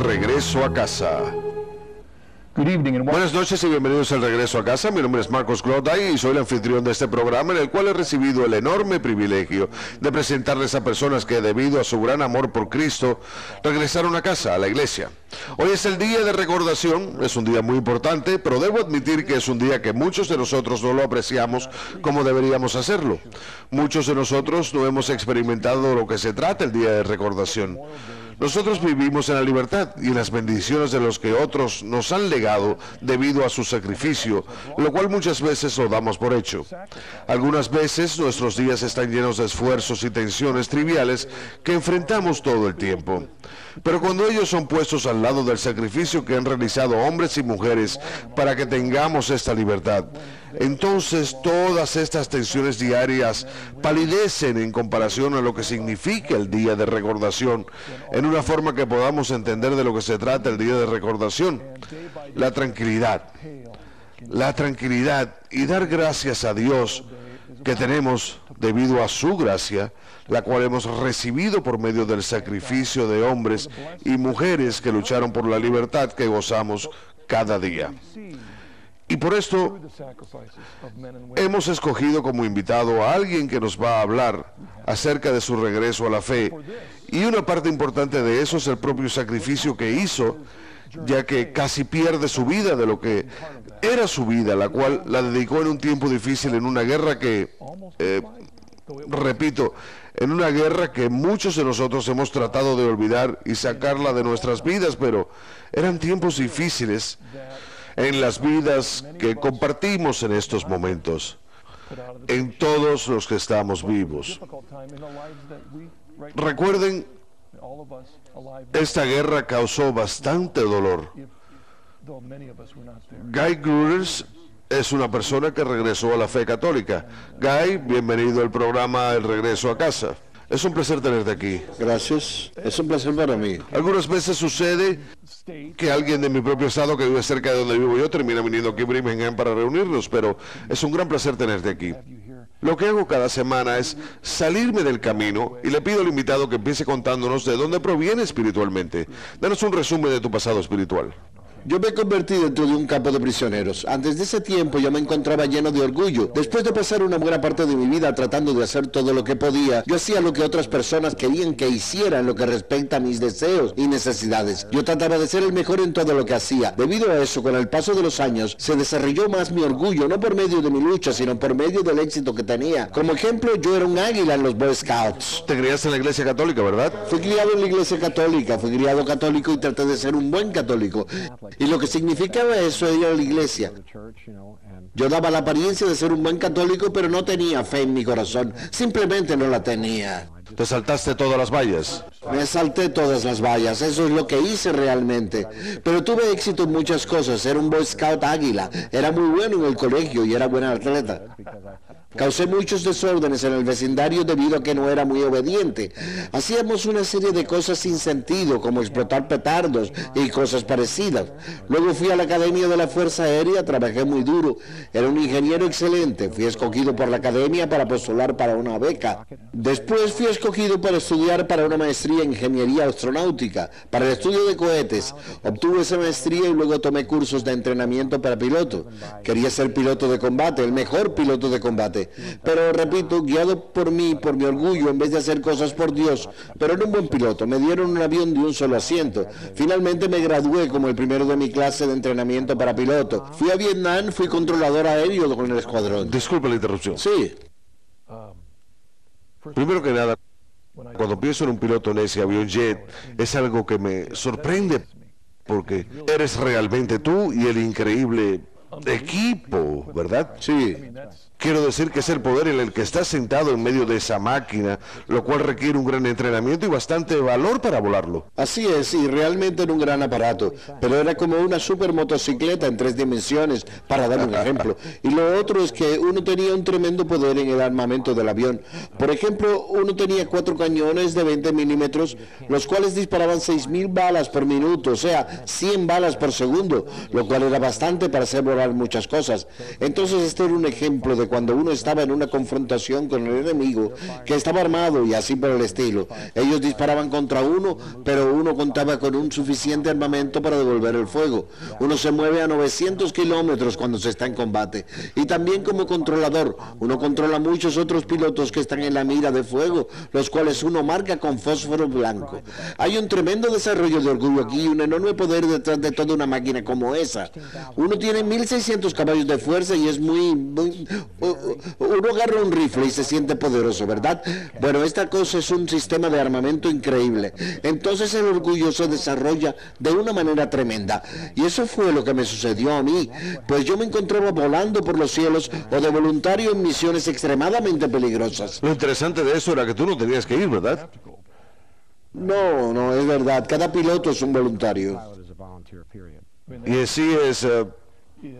regreso a casa. Buenas noches y bienvenidos al regreso a casa. Mi nombre es Marcos Gloday y soy el anfitrión de este programa en el cual he recibido el enorme privilegio de presentarles a personas que debido a su gran amor por Cristo regresaron a casa, a la iglesia. Hoy es el día de recordación, es un día muy importante, pero debo admitir que es un día que muchos de nosotros no lo apreciamos como deberíamos hacerlo. Muchos de nosotros no hemos experimentado lo que se trata el día de recordación. Nosotros vivimos en la libertad y las bendiciones de los que otros nos han legado debido a su sacrificio, lo cual muchas veces lo damos por hecho. Algunas veces nuestros días están llenos de esfuerzos y tensiones triviales que enfrentamos todo el tiempo. Pero cuando ellos son puestos al lado del sacrificio que han realizado hombres y mujeres para que tengamos esta libertad, entonces todas estas tensiones diarias palidecen en comparación a lo que significa el día de recordación, en una forma que podamos entender de lo que se trata el día de recordación, la tranquilidad. La tranquilidad y dar gracias a Dios que tenemos debido a su gracia, la cual hemos recibido por medio del sacrificio de hombres y mujeres que lucharon por la libertad que gozamos cada día. Y por esto hemos escogido como invitado a alguien que nos va a hablar acerca de su regreso a la fe. Y una parte importante de eso es el propio sacrificio que hizo, ya que casi pierde su vida de lo que era su vida, la cual la dedicó en un tiempo difícil, en una guerra que, eh, repito, en una guerra que muchos de nosotros hemos tratado de olvidar y sacarla de nuestras vidas, pero eran tiempos difíciles en las vidas que compartimos en estos momentos, en todos los que estamos vivos. Recuerden, esta guerra causó bastante dolor. Guy Gruders es una persona que regresó a la fe católica. Guy, bienvenido al programa El Regreso a Casa. Es un placer tenerte aquí. Gracias. Es un placer para mí. Algunas veces sucede que alguien de mi propio estado que vive cerca de donde vivo yo termina viniendo aquí a Birmingham para reunirnos, pero es un gran placer tenerte aquí. Lo que hago cada semana es salirme del camino y le pido al invitado que empiece contándonos de dónde proviene espiritualmente. Danos un resumen de tu pasado espiritual. Yo me he convertido dentro de un campo de prisioneros. Antes de ese tiempo yo me encontraba lleno de orgullo. Después de pasar una buena parte de mi vida tratando de hacer todo lo que podía, yo hacía lo que otras personas querían que hiciera en lo que respecta a mis deseos y necesidades. Yo trataba de ser el mejor en todo lo que hacía. Debido a eso, con el paso de los años, se desarrolló más mi orgullo, no por medio de mi lucha, sino por medio del éxito que tenía. Como ejemplo, yo era un águila en los Boy Scouts. Te criaste en la iglesia católica, ¿verdad? Fui criado en la iglesia católica, fui criado católico y traté de ser un buen católico. Y lo que significaba eso era ir a la iglesia. Yo daba la apariencia de ser un buen católico, pero no tenía fe en mi corazón. Simplemente no la tenía. ¿Te saltaste todas las vallas? Me salté todas las vallas, eso es lo que hice realmente. Pero tuve éxito en muchas cosas. Era un Boy Scout águila, era muy bueno en el colegio y era buen atleta. Causé muchos desórdenes en el vecindario debido a que no era muy obediente. Hacíamos una serie de cosas sin sentido, como explotar petardos y cosas parecidas. Luego fui a la Academia de la Fuerza Aérea, trabajé muy duro. Era un ingeniero excelente. Fui escogido por la Academia para postular para una beca. Después fui escogido para estudiar para una maestría en Ingeniería Astronáutica, para el estudio de cohetes. Obtuve esa maestría y luego tomé cursos de entrenamiento para piloto. Quería ser piloto de combate, el mejor piloto de combate. Pero repito, guiado por mí, por mi orgullo, en vez de hacer cosas por Dios, pero era un buen piloto. Me dieron un avión de un solo asiento. Finalmente me gradué como el primero de mi clase de entrenamiento para piloto. Fui a Vietnam, fui controlador aéreo con el escuadrón. Disculpe la interrupción. Sí. Primero que nada, cuando pienso en un piloto en ese avión jet, es algo que me sorprende porque eres realmente tú y el increíble equipo, ¿verdad? Sí. Quiero decir que es el poder en el que estás sentado en medio de esa máquina, lo cual requiere un gran entrenamiento y bastante valor para volarlo. Así es, y realmente era un gran aparato, pero era como una super motocicleta en tres dimensiones, para dar un ejemplo. Y lo otro es que uno tenía un tremendo poder en el armamento del avión. Por ejemplo, uno tenía cuatro cañones de 20 milímetros, los cuales disparaban 6.000 balas por minuto, o sea, 100 balas por segundo, lo cual era bastante para hacer volar muchas cosas. Entonces este era un ejemplo de cuando uno estaba en una confrontación con el enemigo, que estaba armado y así por el estilo. Ellos disparaban contra uno, pero uno contaba con un suficiente armamento para devolver el fuego. Uno se mueve a 900 kilómetros cuando se está en combate. Y también como controlador, uno controla muchos otros pilotos que están en la mira de fuego, los cuales uno marca con fósforo blanco. Hay un tremendo desarrollo de orgullo aquí, un enorme poder detrás de toda una máquina como esa. Uno tiene 1600 caballos de fuerza y es muy, uno agarra un rifle y se siente poderoso, ¿verdad? Bueno, esta cosa es un sistema de armamento increíble. Entonces el orgullo se desarrolla de una manera tremenda. Y eso fue lo que me sucedió a mí, pues yo me encontraba volando por los cielos o de voluntario en misiones extremadamente peligrosas. Lo interesante de eso era que tú no tenías que ir, ¿verdad? No, no, es verdad. Cada piloto es un voluntario. Y así es, eh,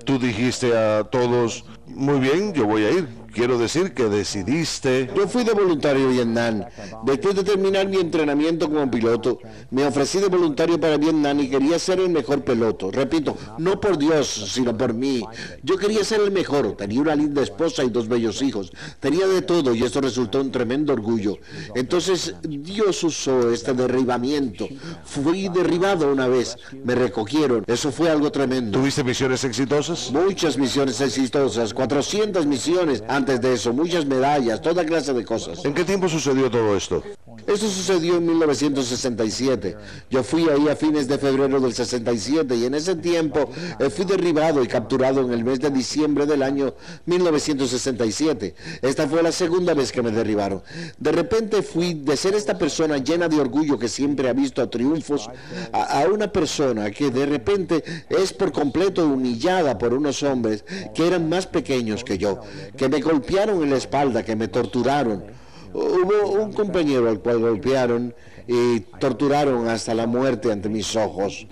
tú dijiste a todos, muy bien, yo voy a ir. Quiero decir que decidiste... Yo fui de voluntario en Vietnam. Después de terminar mi entrenamiento como piloto, me ofrecí de voluntario para Vietnam y quería ser el mejor piloto. Repito, no por Dios, sino por mí. Yo quería ser el mejor. Tenía una linda esposa y dos bellos hijos. Tenía de todo y esto resultó un tremendo orgullo. Entonces Dios usó este derribamiento. Fui derribado una vez. Me recogieron. Eso fue algo tremendo. ¿Tuviste misiones exitosas? Muchas misiones exitosas. 400 misiones antes de eso, muchas medallas, toda clase de cosas. ¿En qué tiempo sucedió todo esto? Esto sucedió en 1967. Yo fui ahí a fines de febrero del 67 y en ese tiempo eh, fui derribado y capturado en el mes de diciembre del año 1967. Esta fue la segunda vez que me derribaron. De repente fui de ser esta persona llena de orgullo que siempre ha visto triunfos a, a una persona que de repente es por completo humillada por unos hombres que eran más pequeños que yo, que me golpearon en la espalda, que me torturaron Hubo un compañero al cual golpearon y torturaron hasta la muerte ante mis ojos.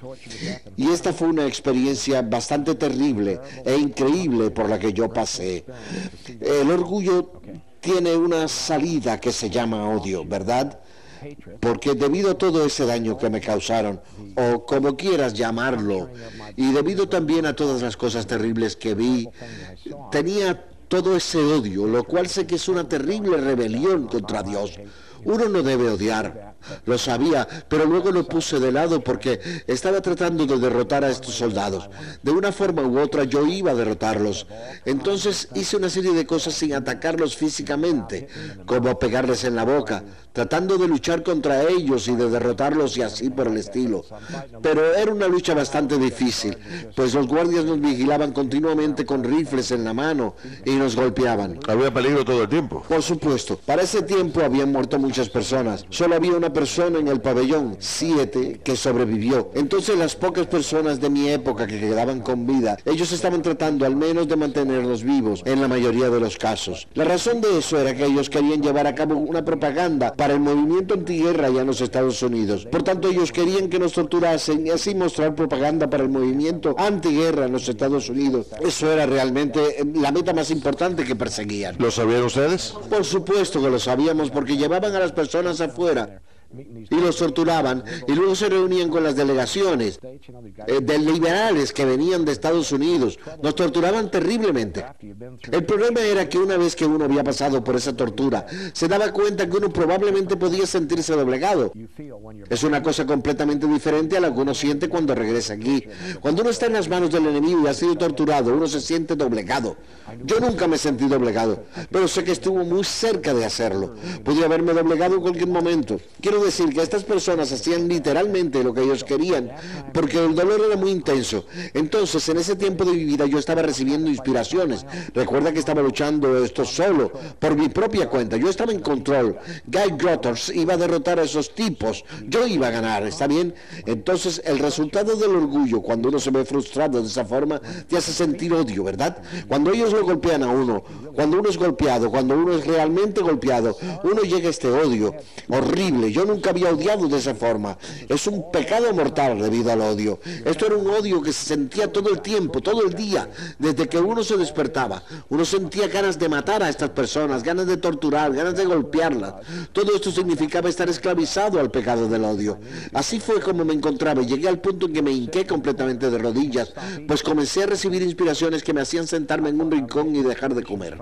Y esta fue una experiencia bastante terrible e increíble por la que yo pasé. El orgullo tiene una salida que se llama odio, ¿verdad? Porque debido a todo ese daño que me causaron, o como quieras llamarlo, y debido también a todas las cosas terribles que vi, tenía todo ese odio, lo cual sé que es una terrible rebelión contra Dios. Uno no debe odiar, lo sabía, pero luego lo puse de lado porque estaba tratando de derrotar a estos soldados. De una forma u otra yo iba a derrotarlos. Entonces hice una serie de cosas sin atacarlos físicamente, como pegarles en la boca, tratando de luchar contra ellos y de derrotarlos y así por el estilo. Pero era una lucha bastante difícil, pues los guardias nos vigilaban continuamente con rifles en la mano y nos golpeaban. Había peligro todo el tiempo. Por supuesto. Para ese tiempo habían muerto muchas personas. Solo había una persona en el pabellón, siete, que sobrevivió. Entonces las pocas personas de mi época que quedaban con vida, ellos estaban tratando al menos de mantenerlos vivos en la mayoría de los casos. La razón de eso era que ellos querían llevar a cabo una propaganda para el movimiento antiguerra allá en los Estados Unidos. Por tanto, ellos querían que nos torturasen y así mostrar propaganda para el movimiento antiguerra en los Estados Unidos. Eso era realmente eh, la meta más importante que perseguían. ¿Lo sabían ustedes? Por supuesto que lo sabíamos porque llevaban a las personas afuera y los torturaban y luego se reunían con las delegaciones eh, de liberales que venían de Estados Unidos. Nos torturaban terriblemente. El problema era que una vez que uno había pasado por esa tortura, se daba cuenta que uno probablemente podía sentirse doblegado. Es una cosa completamente diferente a la que uno siente cuando regresa aquí. Cuando uno está en las manos del enemigo y ha sido torturado, uno se siente doblegado. Yo nunca me sentí doblegado, pero sé que estuvo muy cerca de hacerlo. Podía haberme doblegado en cualquier momento. Decir que estas personas hacían literalmente lo que ellos querían, porque el dolor era muy intenso. Entonces, en ese tiempo de mi vida yo estaba recibiendo inspiraciones. Recuerda que estaba luchando esto solo, por mi propia cuenta. Yo estaba en control. Guy Grotters iba a derrotar a esos tipos. Yo iba a ganar, ¿está bien? Entonces, el resultado del orgullo, cuando uno se ve frustrado de esa forma, te hace sentir odio, ¿verdad? Cuando ellos lo golpean a uno, cuando uno es golpeado, cuando uno es realmente golpeado, uno llega a este odio horrible. Yo nunca había odiado de esa forma. Es un pecado mortal debido al odio. Esto era un odio que se sentía todo el tiempo, todo el día, desde que uno se despertaba. Uno sentía ganas de matar a estas personas, ganas de torturar, ganas de golpearlas. Todo esto significaba estar esclavizado al pecado del odio. Así fue como me encontraba y llegué al punto en que me hinqué completamente de rodillas, pues comencé a recibir inspiraciones que me hacían sentarme en un rincón y dejar de comer.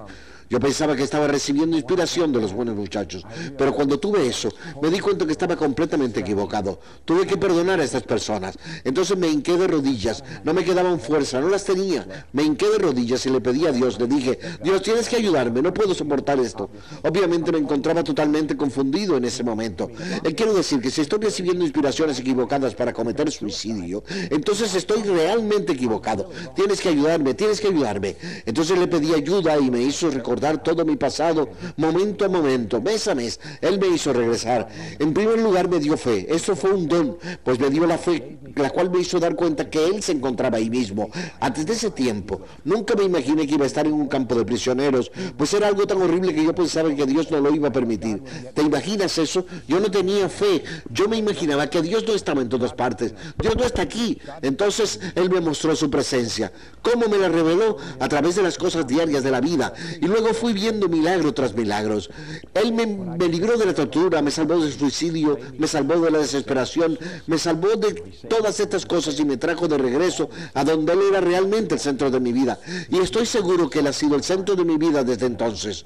Yo pensaba que estaba recibiendo inspiración de los buenos muchachos, pero cuando tuve eso, me di cuenta que estaba completamente equivocado. Tuve que perdonar a estas personas. Entonces me hinqué de rodillas, no me quedaban fuerza, no las tenía. Me hinqué de rodillas y le pedí a Dios, le dije, Dios, tienes que ayudarme, no puedo soportar esto. Obviamente me encontraba totalmente confundido en ese momento. Eh, quiero decir que si estoy recibiendo inspiraciones equivocadas para cometer suicidio, entonces estoy realmente equivocado. Tienes que ayudarme, tienes que ayudarme. Entonces le pedí ayuda y me hizo recordar todo mi pasado momento a momento, mes a mes. Él me hizo regresar. En primer lugar me dio fe. Eso fue un don, pues me dio la fe, la cual me hizo dar cuenta que Él se encontraba ahí mismo. Antes de ese tiempo, nunca me imaginé que iba a estar en un campo de prisioneros, pues era algo tan horrible que yo pensaba que Dios no lo iba a permitir. ¿Te imaginas eso? Yo no tenía fe. Yo me imaginaba que Dios no estaba en todas partes. Dios no está aquí. Entonces Él me mostró su presencia. ¿Cómo me la reveló? A través de las cosas diarias de la vida. Y luego fui viendo milagro tras milagros. Él me, libró de la tortura, me salvó del suicidio, me salvó de la desesperación, me salvó de todas estas cosas y me trajo de regreso a donde Él era realmente el centro de mi vida. Y estoy seguro que Él ha sido el centro de mi vida desde entonces.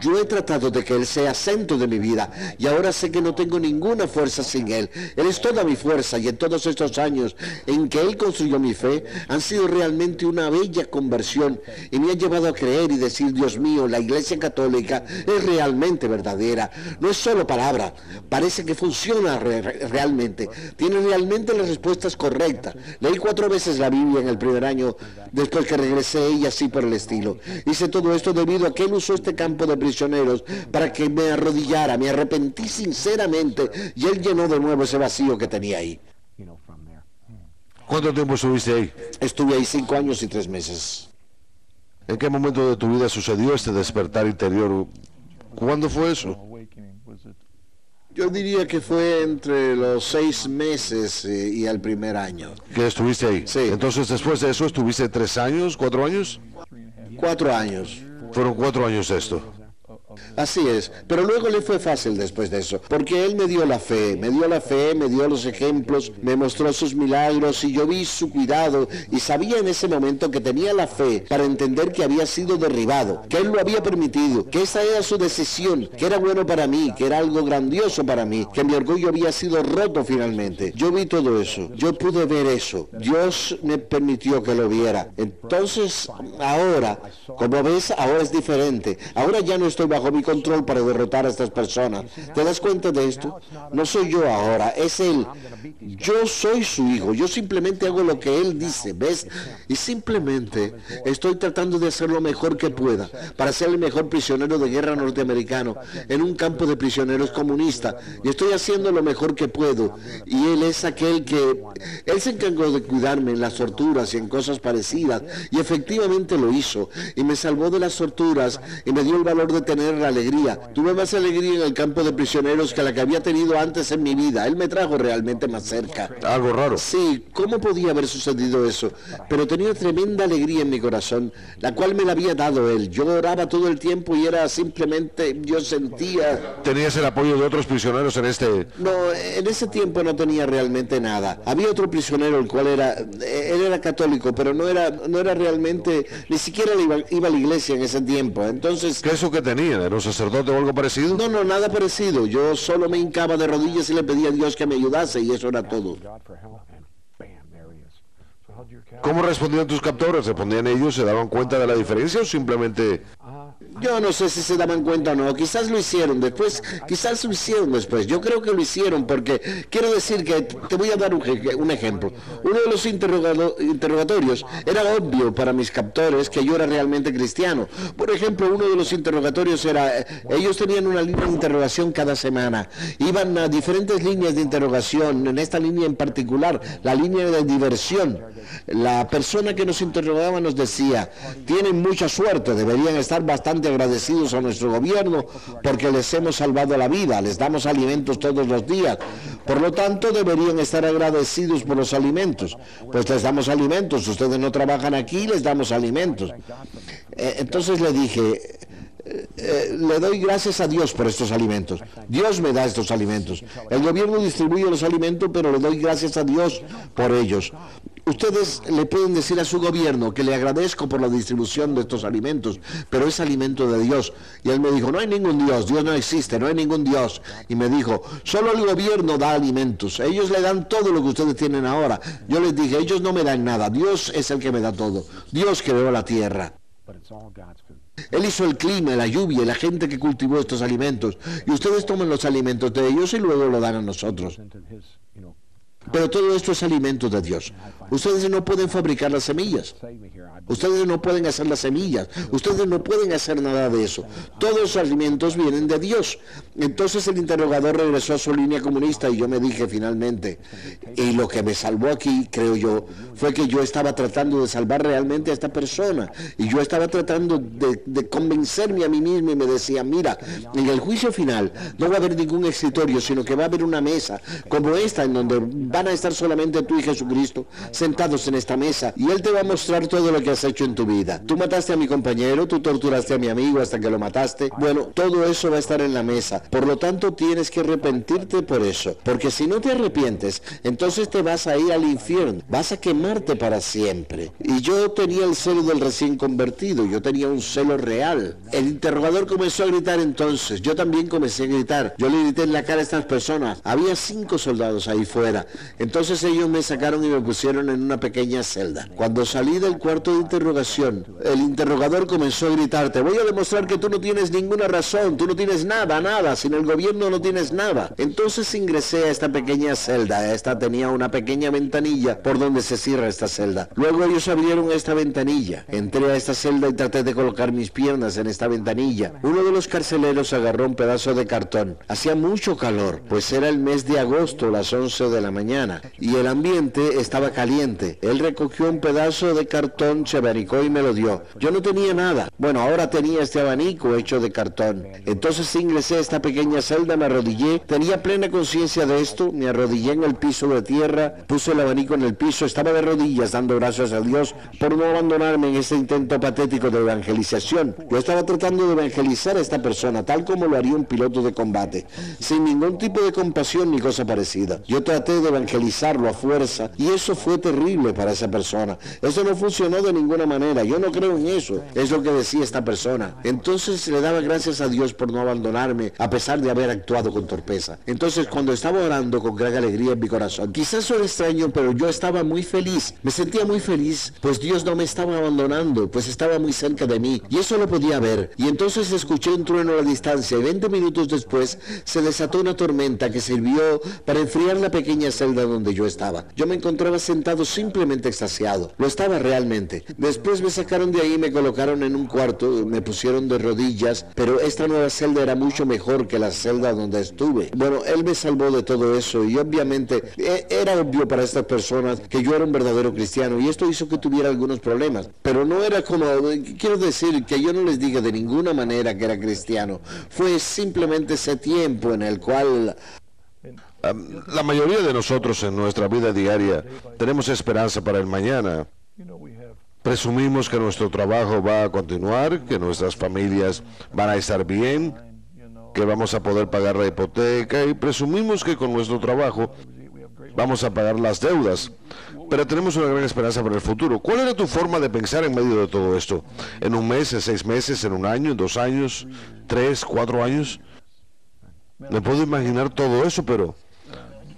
Yo he tratado de que Él sea centro de mi vida y ahora sé que no tengo ninguna fuerza sin Él. Él es toda mi fuerza y en todos estos años en que Él construyó mi fe han sido realmente una bella conversión y me ha llevado a creer y decir, Dios mío, la Iglesia Católica es realmente verdadera. No es solo palabra, parece que funciona realmente. Tiene realmente las respuestas correctas. Leí cuatro veces la Biblia en el primer año después que regresé y así por el estilo. Hice todo esto debido a que Él usó este campo de prisioneros para que me arrodillara, me arrepentí sinceramente y Él llenó de nuevo ese vacío que tenía ahí. ¿Cuánto tiempo estuviste ahí? Estuve ahí cinco años y tres meses. ¿En qué momento de tu vida sucedió este despertar interior? ¿Cuándo fue eso? Yo diría que fue entre los seis meses eh, y el primer año. ¿Que estuviste ahí? Sí. Entonces, después de eso, ¿estuviste tres años, cuatro años? Cuatro años. Fueron cuatro años esto. Así es, pero luego le fue fácil después de eso, porque Él me dio la fe, me dio la fe, me dio los ejemplos, me mostró sus milagros y yo vi su cuidado y sabía en ese momento que tenía la fe para entender que había sido derribado, que Él lo había permitido, que esa era su decisión, que era bueno para mí, que era algo grandioso para mí, que mi orgullo había sido roto finalmente. Yo vi todo eso, yo pude ver eso, Dios me permitió que lo viera. Entonces, ahora, como ves, ahora es diferente, ahora ya no estoy bajo mi control para derrotar a estas personas. ¿Te das cuenta de esto? No soy yo ahora, es Él. Yo soy su hijo, yo simplemente hago lo que Él dice, ¿ves? Y simplemente estoy tratando de hacer lo mejor que pueda para ser el mejor prisionero de guerra norteamericano en un campo de prisioneros comunista. Y estoy haciendo lo mejor que puedo. Y Él es aquel que... Él se encargó de cuidarme en las torturas y en cosas parecidas. Y efectivamente lo hizo. Y me salvó de las torturas y me dio el valor de tener la alegría. Tuve más alegría en el campo de prisioneros que la que había tenido antes en mi vida. Él me trajo realmente más cerca. Algo raro. Sí, ¿cómo podía haber sucedido eso? Pero tenía tremenda alegría en mi corazón, la cual me la había dado él. Yo oraba todo el tiempo y era simplemente, yo sentía... ¿Tenías el apoyo de otros prisioneros en este...? No, en ese tiempo no tenía realmente nada. Había otro prisionero, el cual era... Él era católico, pero no era, no era realmente... Ni siquiera iba, iba a la iglesia en ese tiempo. Entonces... ¿Qué es eso que tenía? ¿Era un sacerdote o algo parecido? No, no, nada parecido. Yo solo me hincaba de rodillas y le pedía a Dios que me ayudase y eso era todo. ¿Cómo respondían tus captores? ¿Respondían ellos? ¿Se daban cuenta de la diferencia o simplemente yo no sé si se daban cuenta o no, quizás lo hicieron después, quizás lo hicieron después. Yo creo que lo hicieron porque quiero decir que te voy a dar un, ejemplo. Uno de los interrogatorios era obvio para mis captores que yo era realmente cristiano. Por ejemplo, uno de los interrogatorios era, ellos tenían una línea de interrogación cada semana. Iban a diferentes líneas de interrogación, en esta línea en particular, la línea de diversión. La persona que nos interrogaba nos decía, tienen mucha suerte, deberían estar bastante agradecidos a nuestro gobierno porque les hemos salvado la vida, les damos alimentos todos los días. Por lo tanto, deberían estar agradecidos por los alimentos. Pues les damos alimentos, ustedes no trabajan aquí, les damos alimentos. Eh, entonces le dije, eh, le doy gracias a Dios por estos alimentos. Dios me da estos alimentos. El gobierno distribuye los alimentos, pero le doy gracias a Dios por ellos. Ustedes le pueden decir a su gobierno que le agradezco por la distribución de estos alimentos, pero es alimento de Dios. Y él me dijo, no hay ningún Dios, Dios no existe, no hay ningún Dios. Y me dijo, solo el gobierno da alimentos, ellos le dan todo lo que ustedes tienen ahora. Yo les dije, ellos no me dan nada, Dios es el que me da todo. Dios creó la tierra. Él hizo el clima, la lluvia la gente que cultivó estos alimentos. Y ustedes toman los alimentos de ellos y luego lo dan a nosotros. Pero todo esto es alimento de Dios. Ustedes no pueden fabricar las semillas. Ustedes no pueden hacer las semillas. Ustedes no pueden hacer nada de eso. Todos los alimentos vienen de Dios. Entonces el interrogador regresó a su línea comunista y yo me dije finalmente, y lo que me salvó aquí, creo yo, fue que yo estaba tratando de salvar realmente a esta persona. Y yo estaba tratando de, de convencerme a mí mismo y me decía, mira, en el juicio final no va a haber ningún escritorio, sino que va a haber una mesa como esta en donde van a estar solamente tú y Jesucristo sentados en esta mesa y Él te va a mostrar todo lo que has hecho en tu vida. Tú mataste a mi compañero, tú torturaste a mi amigo hasta que lo mataste. Bueno, todo eso va a estar en la mesa. Por lo tanto, tienes que arrepentirte por eso. Porque si no te arrepientes, entonces te vas a ir al infierno. Vas a quemarte para siempre. Y yo tenía el celo del recién convertido. Yo tenía un celo real. El interrogador comenzó a gritar entonces. Yo también comencé a gritar. Yo le grité en la cara a estas personas. Había cinco soldados ahí fuera. Entonces ellos me sacaron y me pusieron en una pequeña celda. Cuando salí del cuarto de interrogación, el interrogador comenzó a gritar, te voy a demostrar que tú no tienes ninguna razón, tú no tienes nada, nada, sin el gobierno no tienes nada. Entonces ingresé a esta pequeña celda, esta tenía una pequeña ventanilla por donde se cierra esta celda. Luego ellos abrieron esta ventanilla, entré a esta celda y traté de colocar mis piernas en esta ventanilla. Uno de los carceleros agarró un pedazo de cartón. Hacía mucho calor, pues era el mes de agosto, las 11 de la mañana y el ambiente estaba caliente. Él recogió un pedazo de cartón, se abaricó y me lo dio. Yo no tenía nada. Bueno, ahora tenía este abanico hecho de cartón. Entonces ingresé a esta pequeña celda, me arrodillé, tenía plena conciencia de esto, me arrodillé en el piso de tierra, puse el abanico en el piso, estaba de rodillas dando gracias a Dios por no abandonarme en este intento patético de evangelización. Yo estaba tratando de evangelizar a esta persona, tal como lo haría un piloto de combate, sin ningún tipo de compasión ni cosa parecida. Yo traté de evangelizarlo a fuerza y eso fue terrible para esa persona. Eso no funcionó de ninguna manera. Yo no creo en eso. Es lo que decía esta persona. Entonces le daba gracias a Dios por no abandonarme a pesar de haber actuado con torpeza. Entonces cuando estaba orando con gran alegría en mi corazón, quizás soy extraño, pero yo estaba muy feliz. Me sentía muy feliz, pues Dios no me estaba abandonando, pues estaba muy cerca de mí y eso lo podía ver. Y entonces escuché un trueno a la distancia y 20 minutos después se desató una tormenta que sirvió para enfriar la pequeña donde yo estaba. Yo me encontraba sentado simplemente extasiado. Lo estaba realmente. Después me sacaron de ahí me colocaron en un cuarto, me pusieron de rodillas, pero esta nueva celda era mucho mejor que la celda donde estuve. Bueno, él me salvó de todo eso y obviamente e, era obvio para estas personas que yo era un verdadero cristiano y esto hizo que tuviera algunos problemas. Pero no era como, quiero decir que yo no les diga de ninguna manera que era cristiano. Fue simplemente ese tiempo en el cual la mayoría de nosotros en nuestra vida diaria tenemos esperanza para el mañana. Presumimos que nuestro trabajo va a continuar, que nuestras familias van a estar bien, que vamos a poder pagar la hipoteca y presumimos que con nuestro trabajo vamos a pagar las deudas. Pero tenemos una gran esperanza para el futuro. ¿Cuál era tu forma de pensar en medio de todo esto? ¿En un mes, en seis meses, en un año, en dos años, tres, cuatro años? Me puedo imaginar todo eso, pero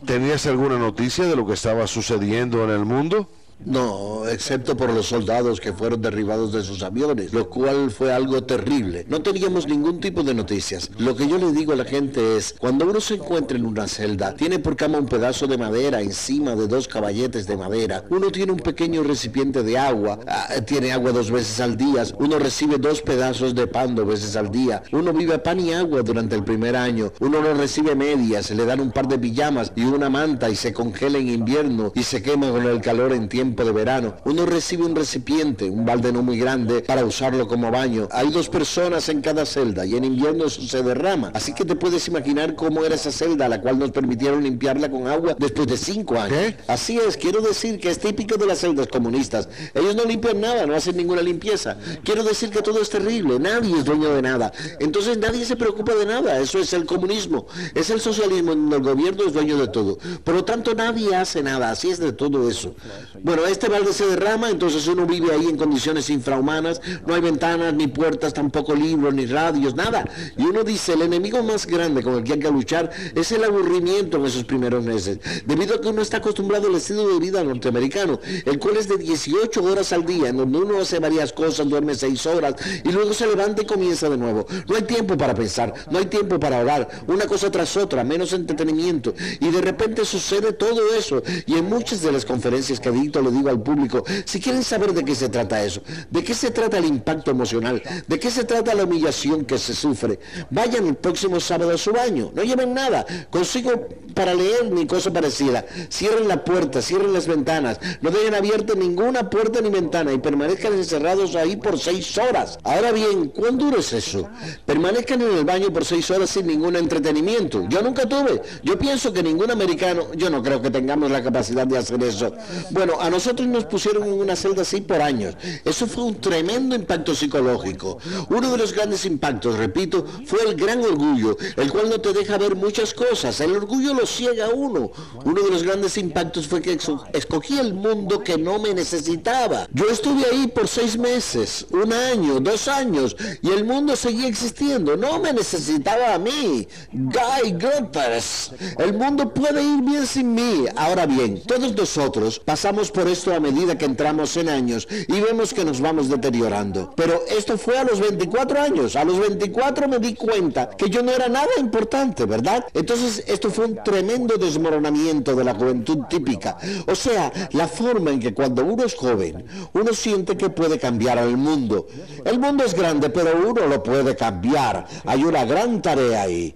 ¿Tenías alguna noticia de lo que estaba sucediendo en el mundo? No, excepto por los soldados que fueron derribados de sus aviones, lo cual fue algo terrible. No teníamos ningún tipo de noticias. Lo que yo le digo a la gente es, cuando uno se encuentra en una celda, tiene por cama un pedazo de madera encima de dos caballetes de madera, uno tiene un pequeño recipiente de agua, ah, tiene agua dos veces al día, uno recibe dos pedazos de pan dos veces al día, uno vive pan y agua durante el primer año, uno no recibe medias, se le dan un par de pijamas y una manta y se congela en invierno y se quema con el calor en tiempo tiempo de verano. Uno recibe un recipiente, un balde no muy grande, para usarlo como baño. Hay dos personas en cada celda y en invierno eso se derrama. Así que te puedes imaginar cómo era esa celda a la cual nos permitieron limpiarla con agua después de cinco años. Así es, quiero decir que es típico de las celdas comunistas. Ellos no limpian nada, no hacen ninguna limpieza. Quiero decir que todo es terrible, nadie es dueño de nada. Entonces nadie se preocupa de nada, eso es el comunismo, es el socialismo el gobierno es dueño de todo. Por lo tanto nadie hace nada, así es de todo eso. Bueno, este balde se derrama, entonces uno vive ahí en condiciones infrahumanas, no hay ventanas, ni puertas, tampoco libros, ni radios, nada. Y uno dice, el enemigo más grande con el que hay que luchar es el aburrimiento en esos primeros meses, debido a que uno está acostumbrado al estilo de vida norteamericano, el cual es de 18 horas al día, en donde uno hace varias cosas, duerme 6 horas y luego se levanta y comienza de nuevo. No hay tiempo para pensar, no hay tiempo para orar, una cosa tras otra, menos entretenimiento. Y de repente sucede todo eso. Y en muchas de las conferencias que dicto le digo al público, si quieren saber de qué se trata eso, de qué se trata el impacto emocional, de qué se trata la humillación que se sufre, vayan el próximo sábado a su baño, no lleven nada, consigo para leer ni cosa parecida. Cierren la puerta, cierren las ventanas, no dejen abierta ninguna puerta ni ventana y permanezcan encerrados ahí por seis horas. Ahora bien, ¿cuán duro es eso? Permanezcan en el baño por seis horas sin ningún entretenimiento. Yo nunca tuve. Yo pienso que ningún americano, yo no creo que tengamos la capacidad de hacer eso. Bueno, a nosotros nos pusieron en una celda así por años. Eso fue un tremendo impacto psicológico. Uno de los grandes impactos, repito, fue el gran orgullo, el cual no te deja ver muchas cosas. El orgullo lo ciega a uno. Uno de los grandes impactos fue que escogí el mundo que no me necesitaba. Yo estuve ahí por seis meses, un año, dos años, y el mundo seguía existiendo. No me necesitaba a mí. Guy Gruppers. El mundo puede ir bien sin mí. Ahora bien, todos nosotros pasamos por esto a medida que entramos en años y vemos que nos vamos deteriorando. Pero esto fue a los 24 años. A los 24 me di cuenta que yo no era nada importante, ¿verdad? Entonces esto fue un tremendo desmoronamiento de la juventud típica. O sea, la forma en que cuando uno es joven, uno siente que puede cambiar al mundo. El mundo es grande, pero uno lo puede cambiar. Hay una gran tarea ahí.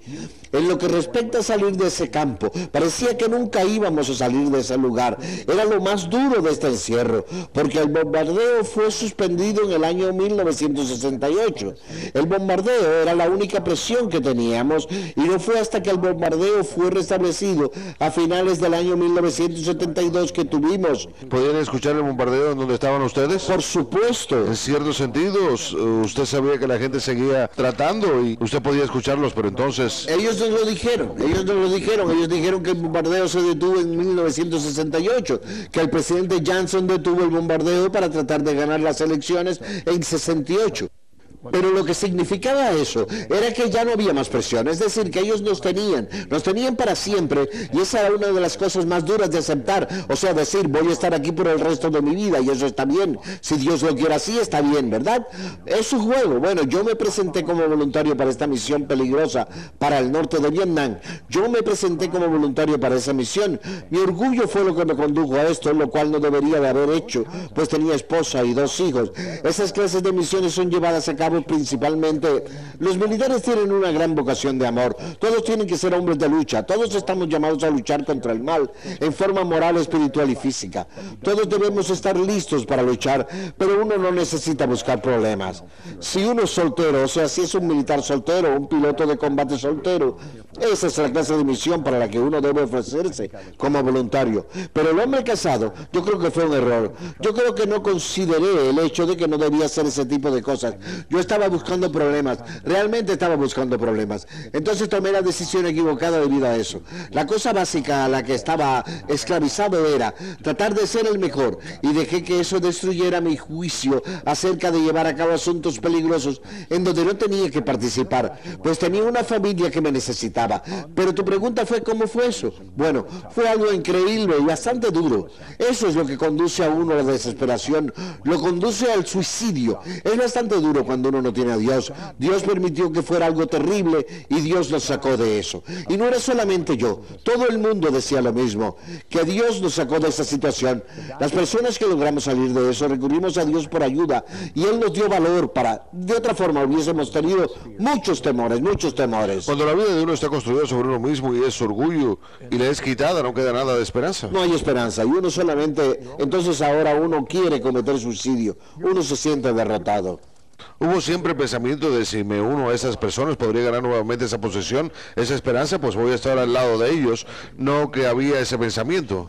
En lo que respecta a salir de ese campo, parecía que nunca íbamos a salir de ese lugar. Era lo más duro de este encierro, porque el bombardeo fue suspendido en el año 1968. El bombardeo era la única presión que teníamos y no fue hasta que el bombardeo fue restablecido a finales del año 1972 que tuvimos. ¿Podían escuchar el bombardeo en donde estaban ustedes? Por supuesto. En ciertos sentidos, usted sabía que la gente seguía tratando y usted podía escucharlos, pero entonces... Ellos lo dijeron, ellos no lo dijeron, ellos dijeron que el bombardeo se detuvo en 1968, que el presidente Johnson detuvo el bombardeo para tratar de ganar las elecciones en 68. Pero lo que significaba eso era que ya no había más presión, es decir, que ellos nos tenían, nos tenían para siempre, y esa era una de las cosas más duras de aceptar, o sea, decir, voy a estar aquí por el resto de mi vida, y eso está bien, si Dios lo quiere así, está bien, ¿verdad? Es su juego, bueno, yo me presenté como voluntario para esta misión peligrosa para el norte de Vietnam, yo me presenté como voluntario para esa misión, mi orgullo fue lo que me condujo a esto, lo cual no debería de haber hecho, pues tenía esposa y dos hijos, esas clases de misiones son llevadas a cabo principalmente, los militares tienen una gran vocación de amor, todos tienen que ser hombres de lucha, todos estamos llamados a luchar contra el mal en forma moral, espiritual y física. Todos debemos estar listos para luchar, pero uno no necesita buscar problemas. Si uno es soltero, o sea, si es un militar soltero, un piloto de combate soltero, esa es la clase de misión para la que uno debe ofrecerse como voluntario. Pero el hombre casado, yo creo que fue un error. Yo creo que no consideré el hecho de que no debía hacer ese tipo de cosas. Yo estaba buscando problemas, realmente estaba buscando problemas. Entonces tomé la decisión equivocada debido a eso. La cosa básica a la que estaba esclavizado era tratar de ser el mejor y dejé que eso destruyera mi juicio acerca de llevar a cabo asuntos peligrosos en donde no tenía que participar, pues tenía una familia que me necesitaba. Pero tu pregunta fue cómo fue eso. Bueno, fue algo increíble y bastante duro. Eso es lo que conduce a uno a la desesperación, lo conduce al suicidio. Es bastante duro cuando uno no tiene a Dios. Dios permitió que fuera algo terrible y Dios nos sacó de eso. Y no era solamente yo, todo el mundo decía lo mismo, que Dios nos sacó de esa situación. Las personas que logramos salir de eso recurrimos a Dios por ayuda y Él nos dio valor para, de otra forma hubiésemos tenido muchos temores, muchos temores. Cuando la vida de uno está está construida sobre uno mismo y es orgullo y le es quitada, no queda nada de esperanza. No hay esperanza y uno solamente, entonces ahora uno quiere cometer suicidio, uno se siente derrotado. Hubo siempre el pensamiento de si me uno a esas personas podría ganar nuevamente esa posesión, esa esperanza, pues voy a estar al lado de ellos, no que había ese pensamiento.